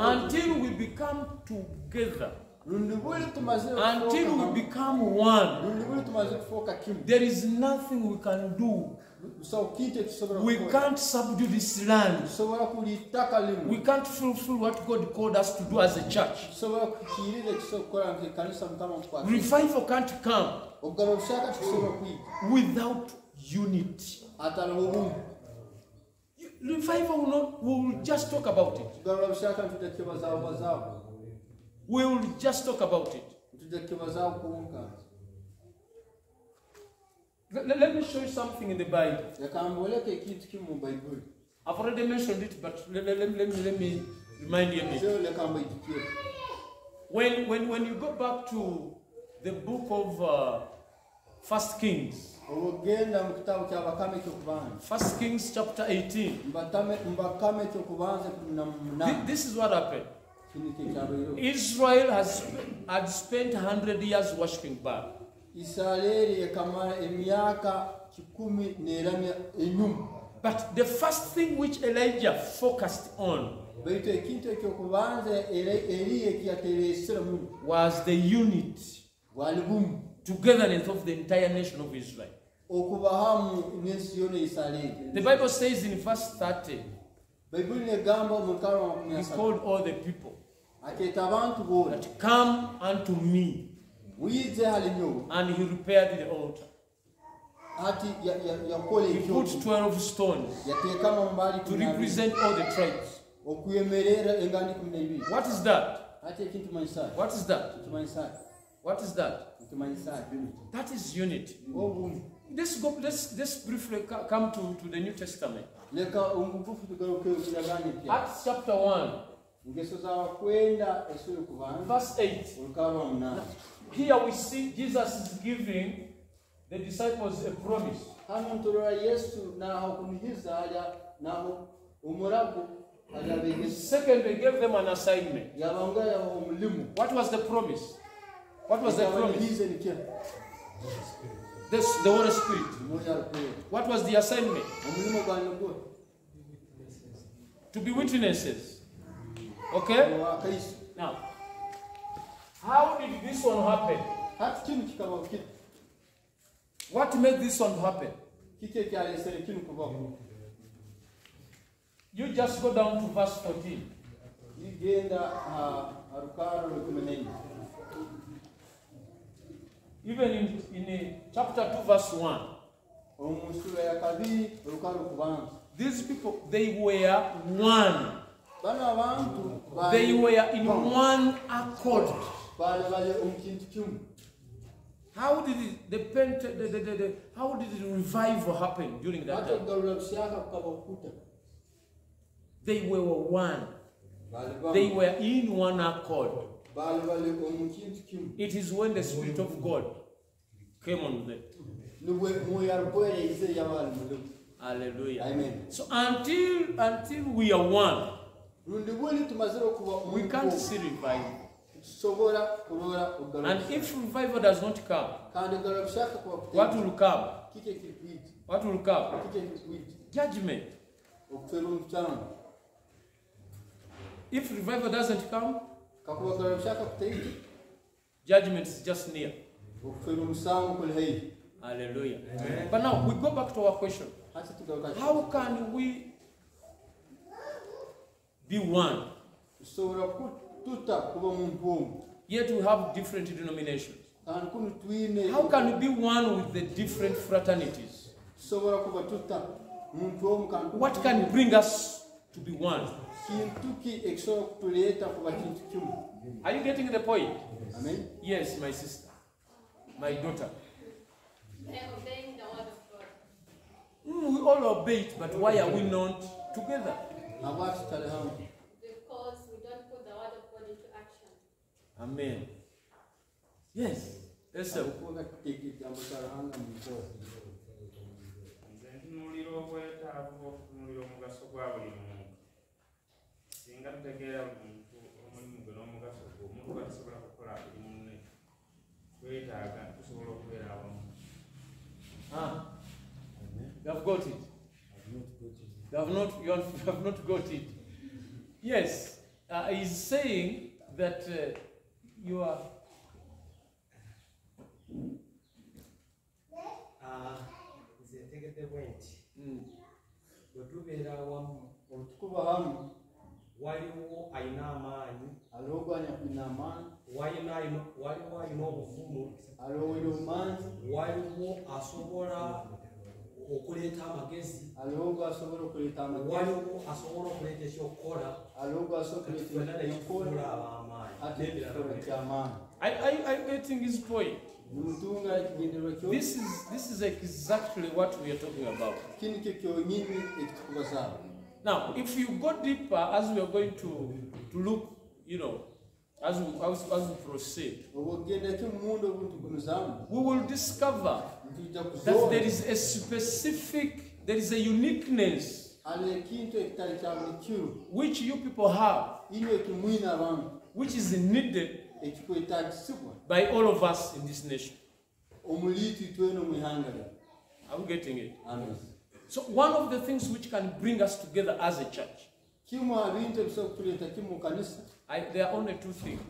until we become together, lundi buli tumaze until we become one, lundi buli tumaze kufuuka kimu there is nothing we can do. We can't subdue this land. We can't fulfill what God called us to do as a church. tusobola kukiirira ekisobola kukola nti ekanisa mukama mukwata Revival can't come without unity. Revival will not, we will just talk about it. tugarura bushaka ntujja kukebazaawo bazaawo We will just talk about it. ntujja kukebazaawo konka Let, let- me show you something in the Bible. leka mboleka ekintu kimu mu bayibuli I've already mentioned it, but let, let, let, me, let me remind you a bit. zero leka mbaijukire When, when, when you go back to the book of uh, First Kings, obugenda mu kitabo kyabakama ekyokubanza First Kings chapter 18, Mbatame- mbakama ekyokubanza kumi na thi- munaana this is what happened. Israel has had spent 100 years worshiping Baal. isirayiri ekamala emyaka kikumi neeramya enyuma But the first thing which Elijah focused on baitu ekintu ekyokubanza eri eri ekiyatereesera muno was the unity, togetherness of the entire nation of Israel. Okuba hamu n'ensi yona isirayiri The Bible says in verse 30, bayibuli negamba mu lukalo lwa He called all the people akeeta abantu boona that come unto me, muyize hali nyo and he repaired the altar. He put 12 stones yateekama mu mbaali to kumi na abiri represent all the tribes. okuyemerera engandi kumi n'ebiri What is that? ati ekintu manyisaayi What is that? What is that? That is unity. Obumwe Let's go. Let's let's briefly come to, to the New Testament. leka omugufu tugaruke kuyagane pya Acts chapter one, ngeso zawe kwenda esuri verse eight. olukaba Here we see Jesus is giving the disciples a promise. hano nturora yesu naho kumuhiza alya naho umurago alya begesa Second, they gave them an assignment. yabanga yaho omulimu What was the promise? What was the promise? This, the Holy Spirit. What was the assignment? To be witnesses. Okay? Now, how did this one happen? What made this one happen? You just go down to verse 14. Even in, in chapter 2, verse 1. omu sura ya kabiri olukaro lukubanza These people, they were one. They were in one accord. How did it, the, pent, the, the, the, the, how did the revival happen during that time? They were one. They were in one accord. Bali bali omu kintu kimu It is when the Spirit of God came on them. nibwe mwoyo arukwereize yabali mulimu Hallelujah. amen So until until we are one, rundi bwoli tumazire okuba we can't see revival. tusobola kurora okugarura And if revival does not come, kandi okugarura busyaka kuba what will come? What will come? Judgment. okufeera omu kyanga If revival doesn't come, kakuba okugarura busyaka judgment is just near. okufeera omusango kuli haihi Hallelujah. But now we go back to our question. How can we be one? tusobola kututa kuba Yet we have different denominations. kandi kunu twine How can we be one with the different fraternities? tusobola kuba tuta muntu omu kandi kunu What can bring us to be one? Kintu ki ekisobola kutuleeta kuba kintu kimu Are you getting the point? amen Yes, my sister, my daughter. obeying the word of God. Mm, we all obey it, but why are we not together? abaki tutali hamwe Because we don't put the word of God into action. Amen. Yes. Yes, sir. okuba tuteeka ejambo lya ruhanga mu bikora nze ntunuulira obwetaavu bw'okutunuulira omugaso gwa buli muntu singa tutegeera buli muntu omulimu gwe n'omugaso gwe omuntu bwatasobola kukola buli munne twetaaga tusobola okubeera awamu Ah. You have got it. You have not, you have, you have not got it. Yes. Uh, he's saying that uh, you are. nze ntegedde bwe nti Mm. bwe tubeera awamu obutukuba hamwe waliwo alina amaanyi hariho ogwanya kwine amaani walina alina- waliwo alina obuvumu hariho wine obumanzi waliwo asobola okuleeta amagezi. Hariho ogwasobola okuleeta amagezi. Waliwo asobola okuleeta ekyokukola hariho ogwasobola okuleeta ffenna ekyokukola nekitufuula ab'amaanyi ate n'ebirala ekitoro bwe ky'amaani Are, are, you- are you getting his point? nimutunga ekigendererwa kyo. This is this is exactly what we are talking about. Kini kyo kyonyini ekitukuba zaabo Now, if you go deeper, as we are going to to look, you know, as we as, as we proceed, obu okugenda ky'omumundu obuntu gunuzaamu we will discover that there is a specific, there is a uniqueness hariho ekintu ekitali kya buli kiro which you people have, ine ekimwine abantu which is needed by all of us in this nation. omuli itwe twena omu ihanga lino Are we getting it? amen So, one of the things which can bring us together as a church, I, there are only two things.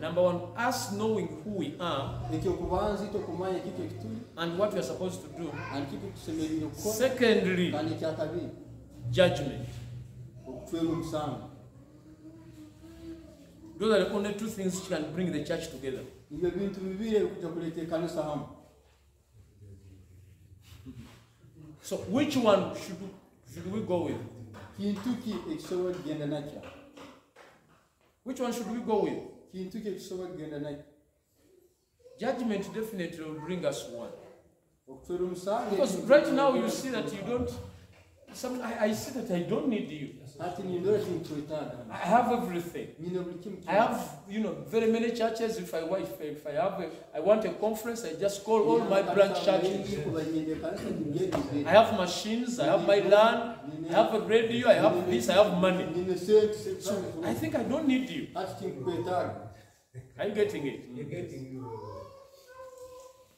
Number one, us knowing who we are and what we are supposed to do. Secondly, judgment. Those are the only two things which can bring the church together. So, which one should, should we go with? kintu ki ekisobola kugenda nakyo Which one should we go with? kintu ki ekisobola kugenda nakyo judgment definitely will bring us one. Because right now you see that you don't. Some, I, I see that I don't need you. Ati nindora tinkwetaaga I have everything. nyine buli kimu I have, you know, very many churches. If I want, if I, if I have, a, I want a conference, I just call all my branch churches. I have machines. I have my land. I have a radio. I have this. I have money. So I think I don't need you. ati tinkwetaaga Are you getting it?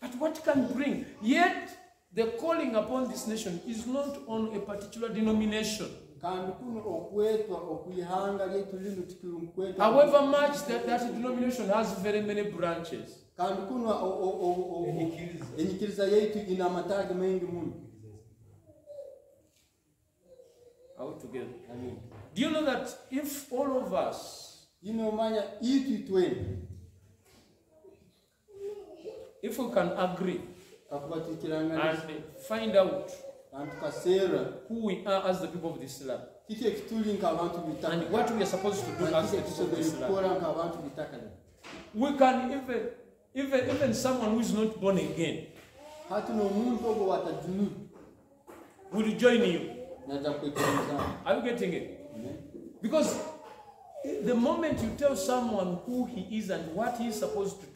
But what can bring? Yet the calling upon this nation is not on a particular denomination. Kandi kuno okwetwa okwihanga lyaitu lino tikiri mukwetwa However much that that denomination has very many branches. kandi kuno o- o- o- o- enyikiriza yaitu ina amataagi mengi muno Are we together? Do you know that if all of us, yine omanya itu itwene if we can agree and find out kandi tukaseera who we are as the people of this land. Kiki ekituli nk'abantu bitaka. And what we are supposed to do as the people of ekisobole this land, kukora nk'abantu bitaka. Lino we can even, even, even someone who is not born again will join you. Are you getting it? Because the moment you tell someone who he is and what he is supposed to,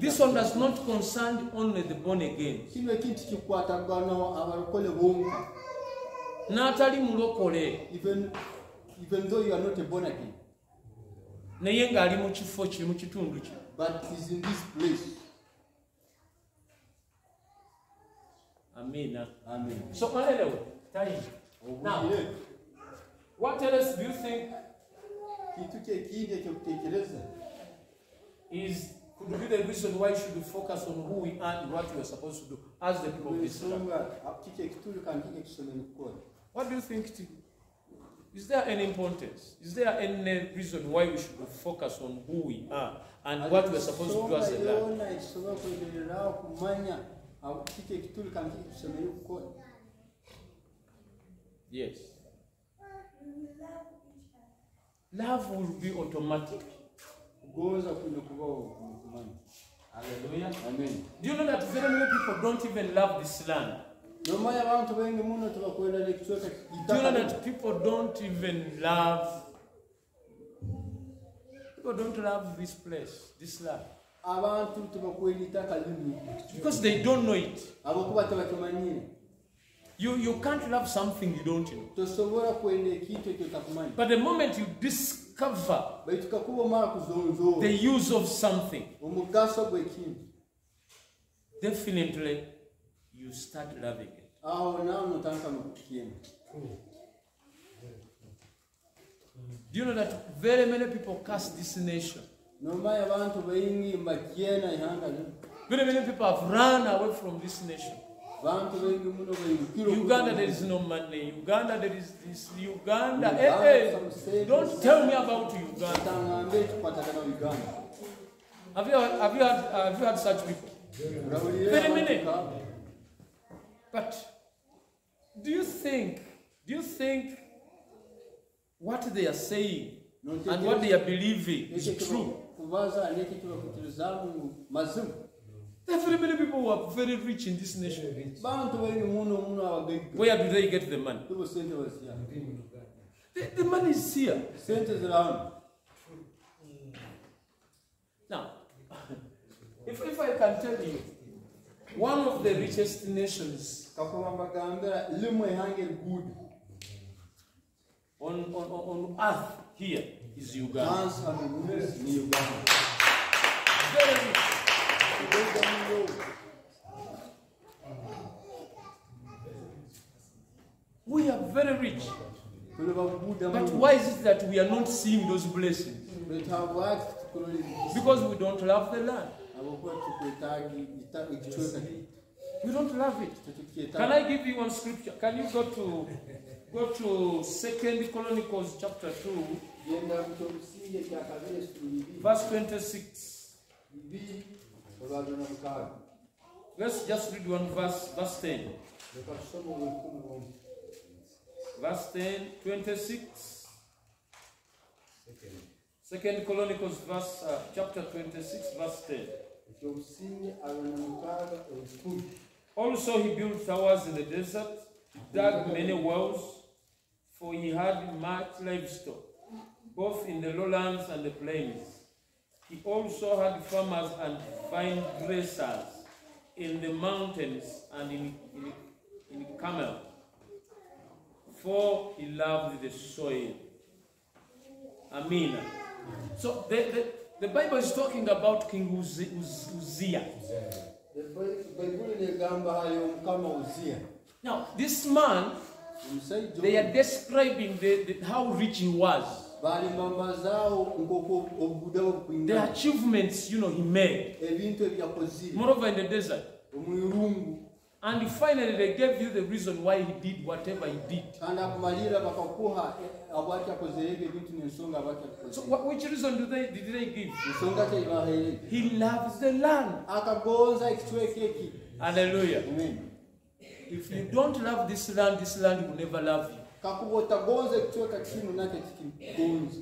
This one does not concern only the born again. N'atali mulokole. Even though you are not a born again. naye ng'ali mu kifo kye mu kitundu kye. Amina so olerewe time. Now what else do you think is could be the reason why you should focus on who we are and what we are supposed to do as the people of this land ensonga kiki ekituli kandi kiki ekisomere kukora what do you think T? is there any importance? Is there any reason why we should focus on who we are and what we are supposed to do as a land? yoona ekisobola kwendereraho kumanya aho kiki ekituli kandi kiki ekisomere kukora yes love will be automatic. Kugonza kwine kubaho kumanya hallelujah. Amen. Do you know that very many people don't even love this land? nomanya abantu bengi muno tebakwendera ekicweka Do you know that people don't even love? People don't love this place, this land, abantu tebakwenda itaka lino because they don't know it. You you can't love something you don't know. tosobola kwenda ekintu ekyo takumanya But the moment you discover baitu kakuba omala kuzonzoola the use of something, omugaso gw'ekintu definitely you start loving it. aho nawe notandika nokukiyenda Do you know that very many people curse this nation? nomanya abantu baingi mbakyena ihanga lino Very many people have run away from this nation. Bantu bengi muno bairukire Uganda, there is no money. Uganda, there is this. Uganda, hey, eh, eh, hey. Don't tell me about Uganda. Have you, have you, had, have you had such people? Very many. But do you think, do you think what they are saying and what they are believing is true? There are very many people who are very rich in this nation. bantu bengi muno muno abagaiga Where do they get the money? ibo sente baziya The, the money is here. sente zirano hmm. Now, if, if I can tell you, one of the richest nations kakuba mbagambira limwe ihanga erigudu on, on, on on earth here is Uganda. hansi hano munsi uganda Very rich. We are very rich. But why is it that we are not seeing those blessings? Because we don't love the land. We don't love it. Can I give you one scripture? Can you go to go to Second Chronicles chapter two, verse twenty-six? Let's just read one verse, verse ten. leka tusome olwekumi bomu Verse 10, 26. Second Chronicles verse uh, chapter 26 verse 10. ekyobusinge abiri na mukaaga ekikumi Also he built towers in the desert, dug many wells, for he had much livestock, both in the lowlands and the plains. He also had farmers and vine dressers in the mountains and in, in, in Carmel, for he loved the soil. Amen. So the, the, the Bible is talking about King Uzi- Uz- Uzziah. bayibuli negamba hayo mukama uziya Now, this man, they are describing the, the, how rich he was, balimbambazaawo nk'oku obuguda bwe the achievements, you know, he made. Moreover, in the desert. And finally, they gave you the reason why he did whatever he did. kandi akumalira bakakuha eh, abwati akozere ebyo ebintu n'ensonga abwati So, which reason do they, did they give? He loves the land. Hallelujah. Amen. If you don't love this land, this land will never love you. Kakuba otagonza ekicweka kino nakyo tikikugonza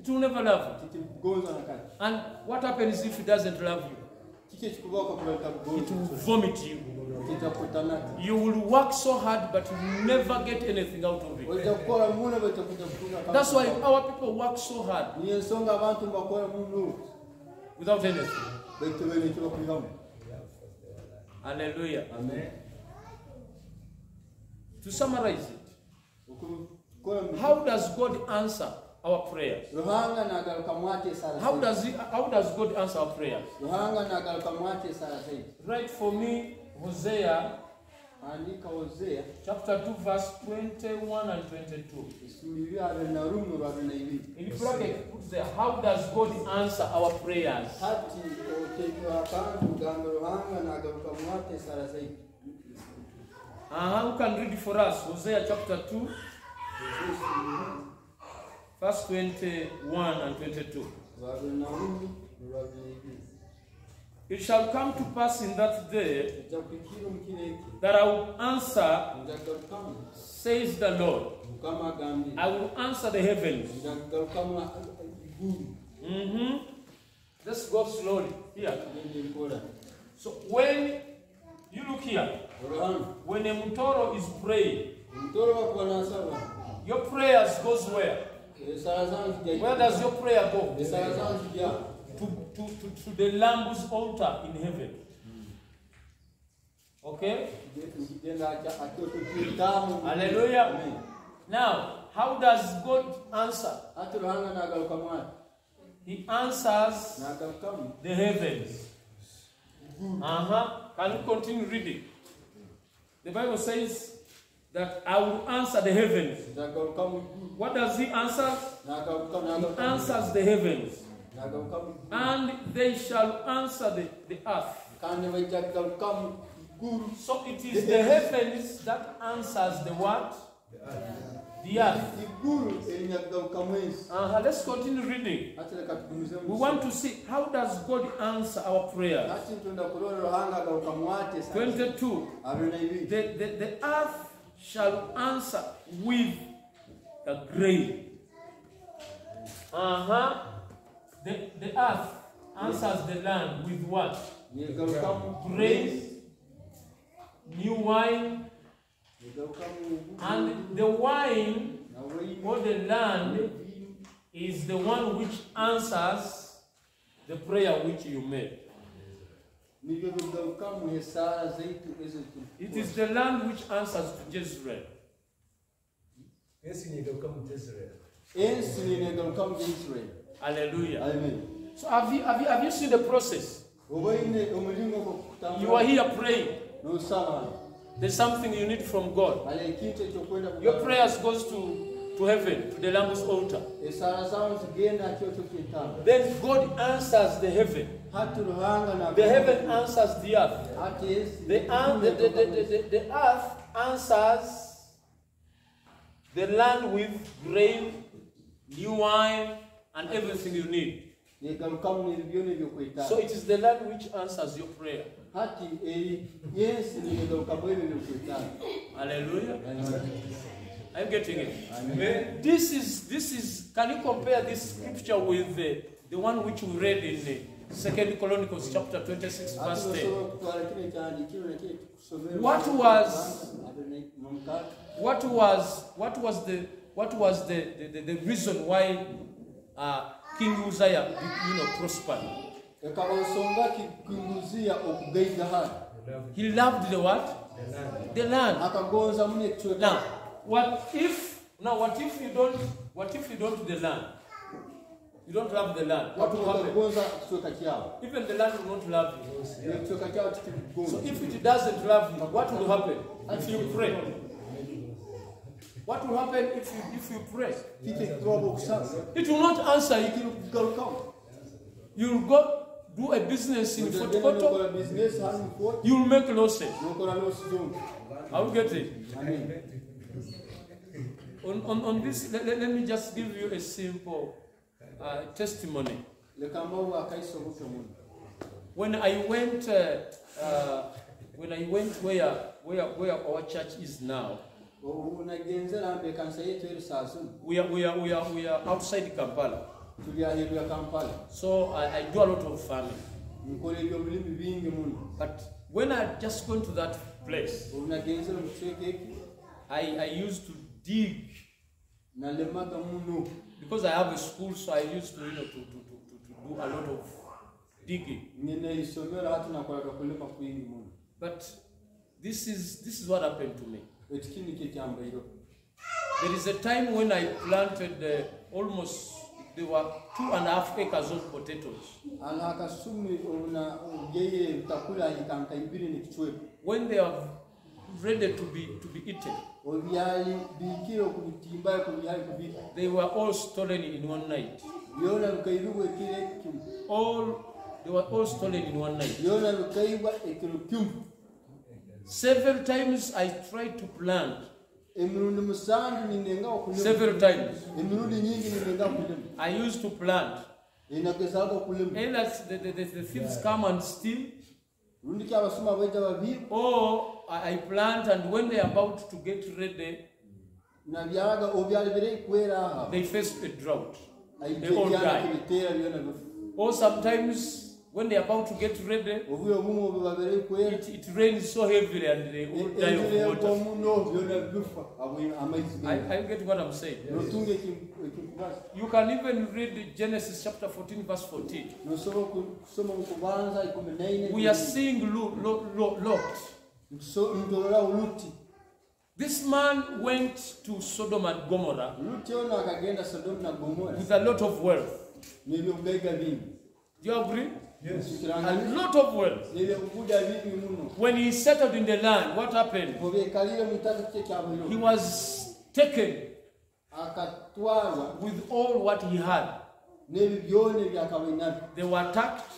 It will never love you. And what happens if it doesn't love you? kiki ekikubaako kuba It will vomit you. You will work so hard, but you will never get anything out of it. ojja kukola muno betakuja kufunga That's why our people work so hard niyo ensonga abantu mbakola muno without anything. Hallelujah. amen To summarize it, how does God answer our prayers? ruhanga nagaruka mwate esara How does he, how does God answer our prayers? ruhanga nagaruka mwate esara zaidi Write for me Hosea andika hosea chapter 2 verse 21 and 22. isumi bya abiri na rumwe lwa abiri na ibiri In bracket, put there, how does God answer our prayers? hati otekera akantu kugamba ruhanga nagaruka mwate esara zaidi Uh-huh. Who can read for us? Hosea chapter 2, verse 21 and 22. lwa abiri na rumwe lwa abiri na ibiri It shall come to pass in that day that I will answer, says the Lord. I will answer the heavens. iguru Mm-hmm. Let's go slowly here. So when you look here, when a Mutoro is praying, omutoro bakuba nasaba your prayers goes where? Eh, zijya Where does your prayer go? Eh, zijya To, to, to, to the Lamb's altar in heaven. Hmm. Okay? atoto tuyitamu Hallelujah. Amen. Now, how does God answer? ati ruhanga nagaruka mwati He answers the heavens. Uh-huh. Can you continue reading? The Bible says that I will answer the heavens. What does he answer? He answers the heavens. And they shall answer the, the earth. kandi bajja kugarukamu iguru So it is the heavens that answers the what? The earth. Iguru erinya kugarukamu ensi Uh-huh. Let's continue reading. ati leka tugumize We want to see how does God answer our prayers. ati ntunda kulora ruhanga agaruka mwate 22. abiri na ibiri The, the, the earth shall answer with the grain. Uh-huh. The, the earth answers the land with what? Grain, new wine, and the wine or the land is the one which answers the prayer which you made. It is the land which answers to Jezreel. Hallelujah. amen So have you, have you, have you seen the process? You are here praying. There's something you need from God. ali ekintu ekyokwenda Your prayers goes to, to heaven, to the Lamb's altar. Eh, esara zamu zigenda kyokyo kyetaaga Then God answers the heaven. hati ruhanga na The heaven answers the earth. The, earth- the, the, the, the, the, the earth answers the land with grain, new wine, and everything you need. Negarukamu nebyo byona ebyokwetaaga So it is the land which answers your prayer. hati eri yensi negarukamu ebyo byokwetaaga Hallelujah. You getting it? This is this is. Can you compare this scripture with the, the one which we read in the Second Chronicles chapter twenty-six verse ten? atusobola kutwala kino ekyandikiro nekyo tukusomera What was- What was what was the what was the, the, the, the reason why uh, King Uzziah you know prospered? ekaba nsonga ki kwinguziya okugaiga hali He loved the what? The land. akagonza muno ekicweka Now, what if now what if you don't what if you don't the land? You don't love the land. What will happen? bakagonza ekicweka kyabo Even the land will not love you. ekicweka kyabo So if it doesn't love you, what will happen if you pray? What will happen if you if you pray? kiki ekitwaba okusaba It will not answer you. kugarukamu You'll go do a business in Fort Portal, nokola bizinesi hali mukoti you'll make losses. n'osizonga Are you getting? On, on, on this, let, let, me just give you a simple uh, testimony. leka mbawo akaiso buto muno When I went, uh, uh, when I went where, where, where our church is now, ubu nagenze rambe kanisa yetu eri saa zino we are, we are, we are, we are outside Kampala. tuli aheru ya kampala So I, I do a lot of farming. nkola ebyobulimi bingi muno But when I just gone to that place, ubu nagenze mu kicweka eki I, I used to dig because I have a school, so I used to, you know, to, to, to, to, do a lot of digging. nyine isomero hati nakolaga kulima kwingi muno But this is this is what happened to me. Eki kindi kye kyambairo There is a time when I planted uh, almost there were two and a half acres of potatoes. ala akasumi una ugeye bitakula ikanka ibiri ni kicweka When they are ready to be to be eaten, obyali bikire okubitimba kubyali kubika they were all stolen in one night. byona bikaibibwa ekiro kimu All they were all stolen in one night. byona bikaibwa ekiro kimu Several times I tried to plant. emirundi musanju ninenga okulima Several times emirundi nyingi ninenga I used to plant. And that's the, the, the, the thieves come and steal. rundi kyabasuma baija babiba Or oh, I I plant and when they are about to get ready, nabyalaga obyali biri kwera aha they face a drought. They all die. Or oh, sometimes when they are about to get ready, obuyo obumu obwo babiri kwera it, it rains so heavily and they all die of water. muno byona bifa I, I get what I'm saying. ekikubaza You can even read Genesis chapter 14, verse 14. nosobola kusoma mu kubanza ikumi naine We are seeing Lo- Lo- Lo- Lot. This man went to Sodom and Gomorrah luti ono akagenda sodomu na gomora with a lot of wealth. Do you agree? Tukiranga A lot of wealth. n'ebyobubuda bingi muno When he settled in the land, what happened? bwebekalire mu ttaka kye kya He was taken with all what he had. n'ebyo byona ebyakabinabyo They were attacked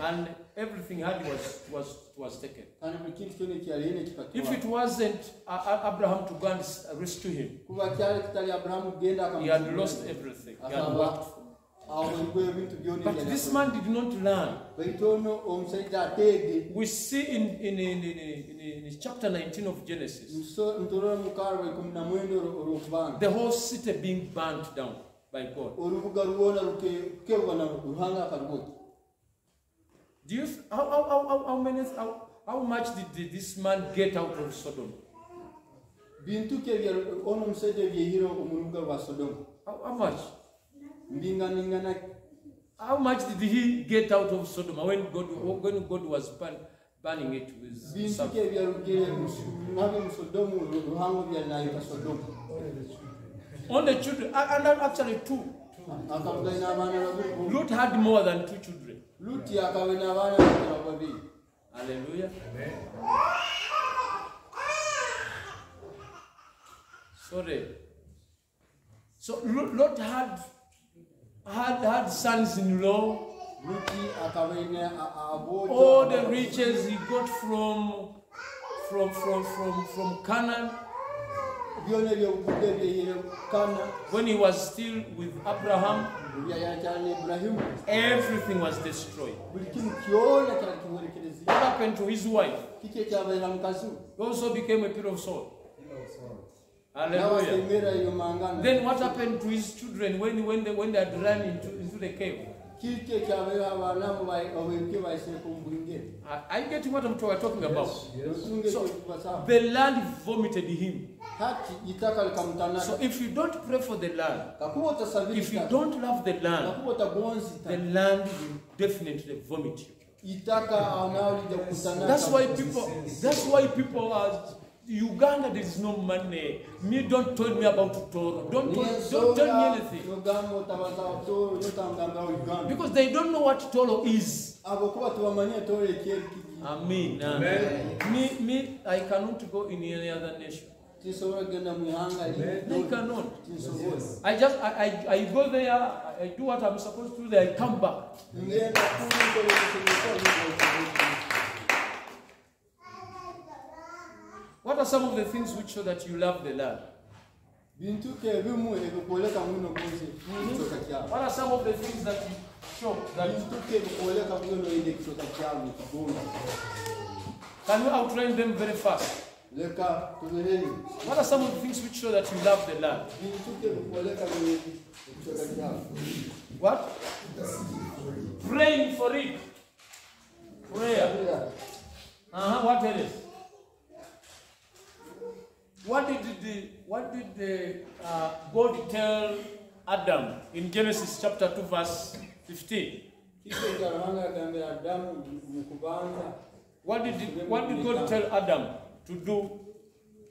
and everything he had was, was, was taken. kandi buli kintu kyona ekyaliyo If it wasn't uh, Abraham to go and rescue him, kuba kyali kitali he had lost everything. He had worked. Awebwa ebintu byona But this man did not learn. baitu ono omusajja ateege We see in, in, in, in, in, chapter 19 of Genesis Nso- ntolola mukaalo lwa ikumi na mwenda olwo- olwokubanga the whole city being burnt down by God. olubuga lwona lukebwa na ruhanga akarwota Do you how, how, how, how, many how, how much did the- this man get out of Sodom? bintu ke bya ono omusajja byehira omu lubuga lwa sodomu How, how much? How much did he get out of Sodom when God when God was burn, burning it with bintu sulfur? ke byalugire nabyo mu sodomu ruhango byanayita sodomu Only children, and actually two. Lot had more than two children. luti akabe n'abaana bagera babiri Hallelujah. Sorry. So Lo- Lot had had had sons-in-law. All the riches he got from from from from from Canaan when he was still with Abraham. Everything was destroyed. What happened to his wife? He also became a pillar of salt. Nawe Hallelujah. akemera iyo mangano Then what happened to his children when, when, they, when they had run into, into the cave? kike kyabeera abanamu obwebike baiseko mubwingere uh, Are you getting what I'm we're talking about? otunge So, The land vomited him. hati itaka likamutana So if you don't pray for the land, if you don't love the land, the land will definitely vomit you. itaka awo nawe lijja kukutana That's why people. That's why people are. Uganda, there is no money. Me, don't tell me about Toro. Don't, don't, don't tell me anything. nogamba otabaza toro yotangambira uganda Because they don't know what Toro is. abo kuba tubamanye toro ekyerikiki Amen. Amen. Me, me, I cannot go in any other nation. tinsobola kugenda mu ihanga I lindi cannot. tinsobola I just, I, I, I go there, I, I do what I'm supposed to do, then I come back. What are some of the things which show that you love the land? bintu ke ebimu ebikwoleka muno gonze ekicota kyawe What are some of the things that you show that bintu ke ebikwoleka byono ine ekicota kyawe kigonda can you outline them very fast? What are some of the things which show that you love the land? bintu ke ebikwoleka byono ekicota kyawe What? Praying for it. Prayer. Uh-huh. What else? What did the what did the uh, God tell Adam in Genesis chapter 2 verse 15? kike kya ruhanga yagambira adamu mu kubanza What did it- what did God tell Adam to do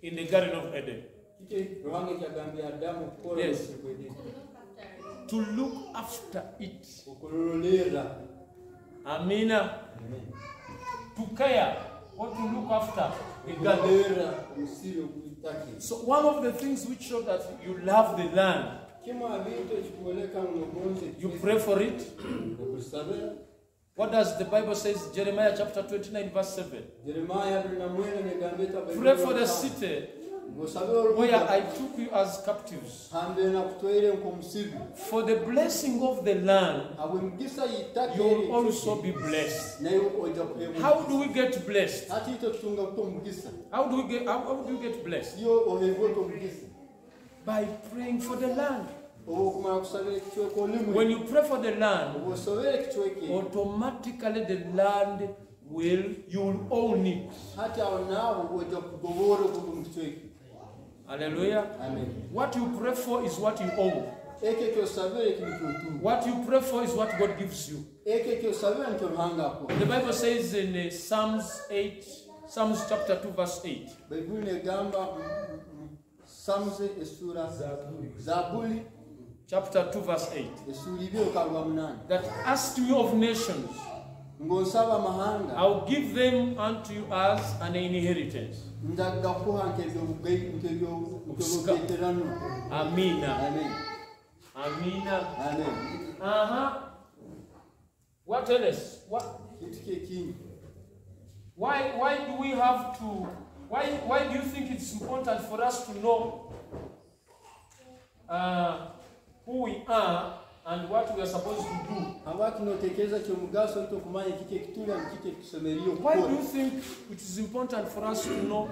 in the Garden of Eden? kike ruhanga kyagambira adamu kukola Yes. To look after it. Amina. To care or to look after the garden. So one of the things which show that you love the land, kimu abintu ekikwoleka muno gonze you pray for it. What does the Bible says? Jeremiah chapter 29 verse 7. jeremaya abiri na mwenda negambeta Pray for the city where I took you as captives. hambere nakutwaire nk'omusibi For the blessing of the land, habwe emigisa yitaka you will also be blessed. naye ojja kuhebwa How do we get blessed? hati ite tutunga kuta omugisa How do we get how, do we get blessed? yo ohebwa ota omugisa By praying for the land. oba okumala kusabira ekicweka olimwe When you pray for the land, oba osobera ekicweka automatically the land will you will own it. Hallelujah. amen What you pray for is what you own. eki ekyosabira eki nikyotunga What you pray for is what God gives you. eki ekyosabira nikyo ruhanga akora The Bible says in uh, Psalms 8, Psalms chapter 2, verse 8. bayibuli negamba mm, mm, esura zabuli Chapter 2, verse 8. esura ibiri okarwa munani That ask me of nations, I'll give them unto you as an inheritance. Amina. amen Amina. amen Uh huh. What else? What? Why? Why do we have to? Why? Why do you think it's important for us to know uh, who we are and what we are supposed to do? kyomugaso ito okumanya kiki ekitulya nikiki ekitusomeriyo Why do you think it is important for us to know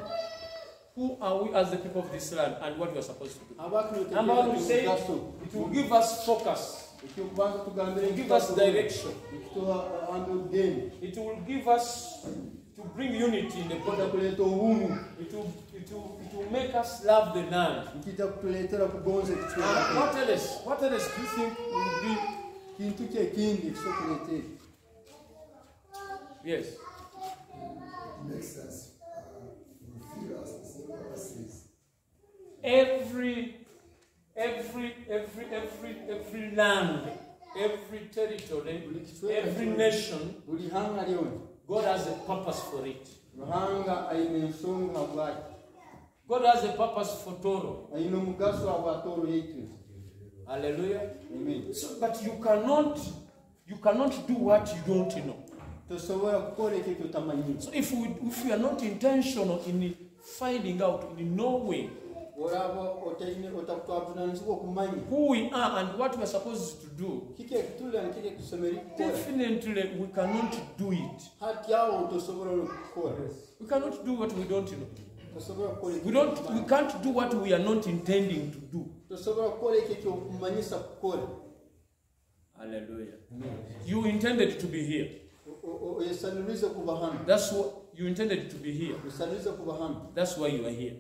who are we as the people of this land and what we are supposed to do? Number one, we say it will give us focus. It will give us direction. obugeni It will give us to bring unity in the kuleeta It will, it will, it will make us love the land. nkita kutuleetera kugonza ekicweka what else? What else do you think will be? kintu kyekindi ekisokuleetera Yes. Makes sense. Fulfill us, the same verse says. Every, every, every, every, every land, every territory, every nation, buli hanga lyona God has a purpose for it. ruhanga ayina ensonga bwaki God has a purpose for Toro. ayina omugaso abwatooro yaitwe Hallelujah. amen So, but you cannot, you cannot do what you don't know. tosobola kukola ekyo kyotamanyi So if we, if we are not intentional in finding out, in knowing olaba otaine otakutwavunanisibwa okumanya who we are and what we are supposed to do, kiki ekitulya nikiki ekitusomeri kukola definitely we cannot do it. hati awo tosobola We cannot do what we don't know. We don't we can't do what we are not intending to do. tosobola kukola ekyo kyokumanyisa kukola Hallelujah. You intended to be here. O- o- oyesanirize kuba hano That's what you intended to be here. osanirize kuba hano That's why you are here.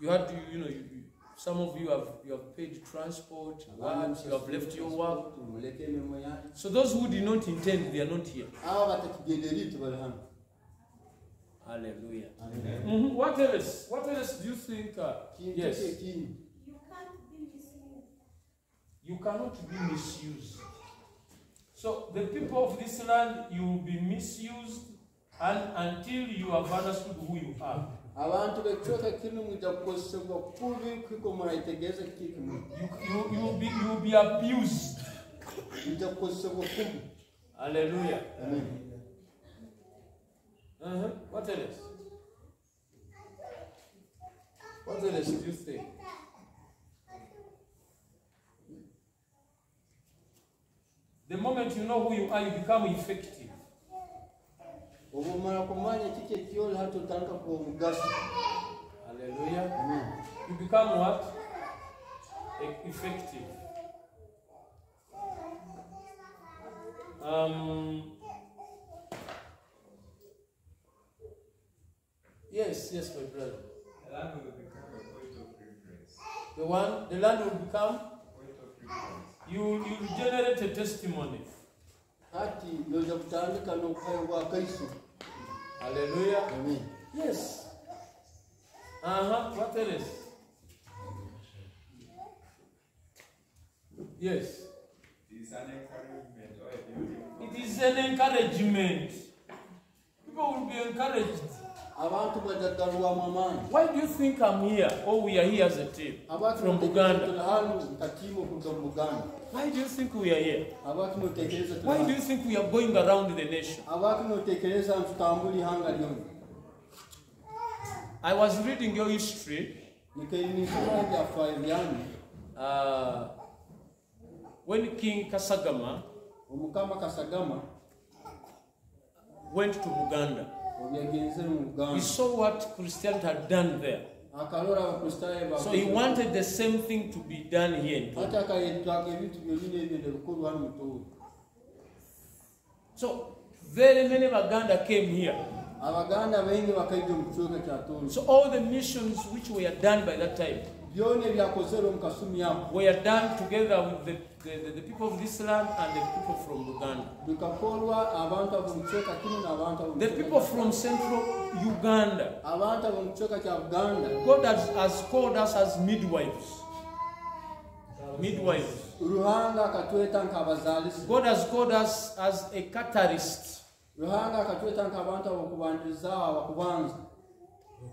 Ninsonga oli hano You had to, you know, you, you- some of you have you have paid transport, what, you have left your work. muleka emirimo yanyu So those who did not intend, they are not here. aba batakigenderire tibali Hallelujah. Mhm. What else? What else do you think? Uh, kintu ki yes, ekindi you cannot be misused. So the people of this land, you will be misused, and until you have understood who you are, abantu bekicweka kinu mwija kukozesebwa kubi kuko murayitegeeza kiki mu you, you, you will be you will be abused. mwija kukozesebwa kubi Uh-huh. What else? What else do you think? The moment you know who you are, you become effective. Obu omara kumanya kiki ekyoli hati otandika kuba omugaso Hallelujah. amen You become what? E- Effective. Um, yes, yes, my brother. The land will become a point of reference. The one, the land will become, Point of reference. you you generate a testimony. Hati yoja kutandika n'obuhayo bwa kaiso Hallelujah. amen Yes. Huh. What else? Yes. It is an encouragement or a building. It is an encouragement. People will be encouraged. abantu bajagaruwamu amaani Why do you think I'm here? Or we are here as a team from mutekereza Buganda? tuli hano mu buganda Why do you think we are here? abantu mutekereza tuli Why do you think we are going around the nation? abantu mutekereza ntutambula ihanga lyona I was reading your history nikainisoma byafaayo byanyu uh, when King Kasagama went to Uganda, He saw what Christianity had done there. So he wanted the same thing to be done here in Toro. hati akayetwaga ebintu byonyine ebyo nebikorwa hano mu Tooro. So very many Baganda came here. abaganda baingi bakaija omu kicweka kya Tooro. So all the missions which were done by that time byona ebyakozere omu kasumi ako were done together with the, the, the, the people of this land and the people from Uganda. bikakorwa abantu ab'omu kicweka kinu n'abantu ab'omu The people from central Uganda. abantu ab'omu kicweka kya buganda God has, has called us as midwives. Midwives. ruhanga akatweta nk'abazaalisi God has called us as a catalyst ruhanga akatweta nk'abantu abokubaniriza abakubanza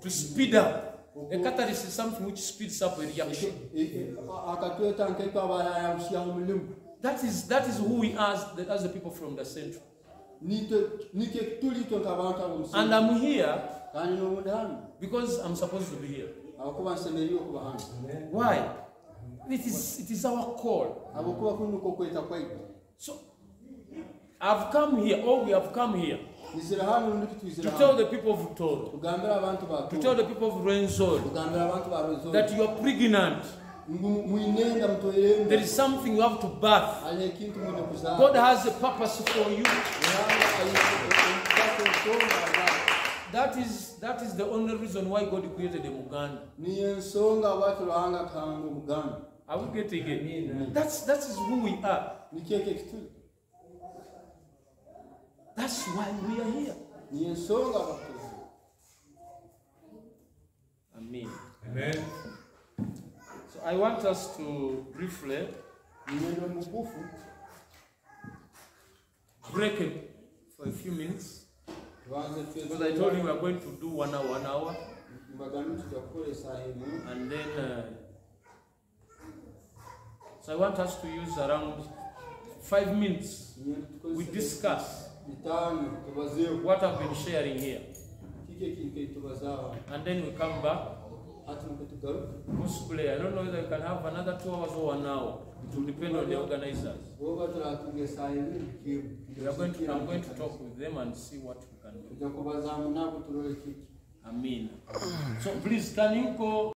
to speed up. A catalyst is something which speeds up a reaction. That is that is who we are as as the people from the ab'omu And I'm here because I'm supposed to be here. Why? It is it is our call. So I've come here, or we have come here, to twizire tell the people of Toro, tugambira abantu ba to tell the people of Rwenzori tugambira abantu ba Rwenzori that you are pregnant. ngu mwinenda mutoyeremu There is something you have to birth. hariho ekintu mwine kuzaara God has a purpose for you. ruhanga aine omugaso ensonga azaara That is that is the only reason why God created a Muganda. niyo ensonga bwati ruhanga akahanga omuganda Are we getting it? That's that is who we are. Nikyeko ekituli That's why we are here. niyo ensonga abakozi Amen. Amen. So I want us to briefly break it for a few minutes because I told you we are going to do one hour, one hour, mbagambye tujja kukola esaaha emu and then. Uh, so I want us to use around five minutes. We discuss bitaano tubazeeho what I've been sharing here, kiki ekintu ekitubazaaho and then we come back. hati nuko tugaruka Possibly, I don't know whether we can have another two hours or one hour. It will depend on the organizers. bwoba turatunga esaaha emu We are going to, I'm going to talk with them and see what we can do. tujja kubazaamu nabo turore kiki Amen. So please, can you go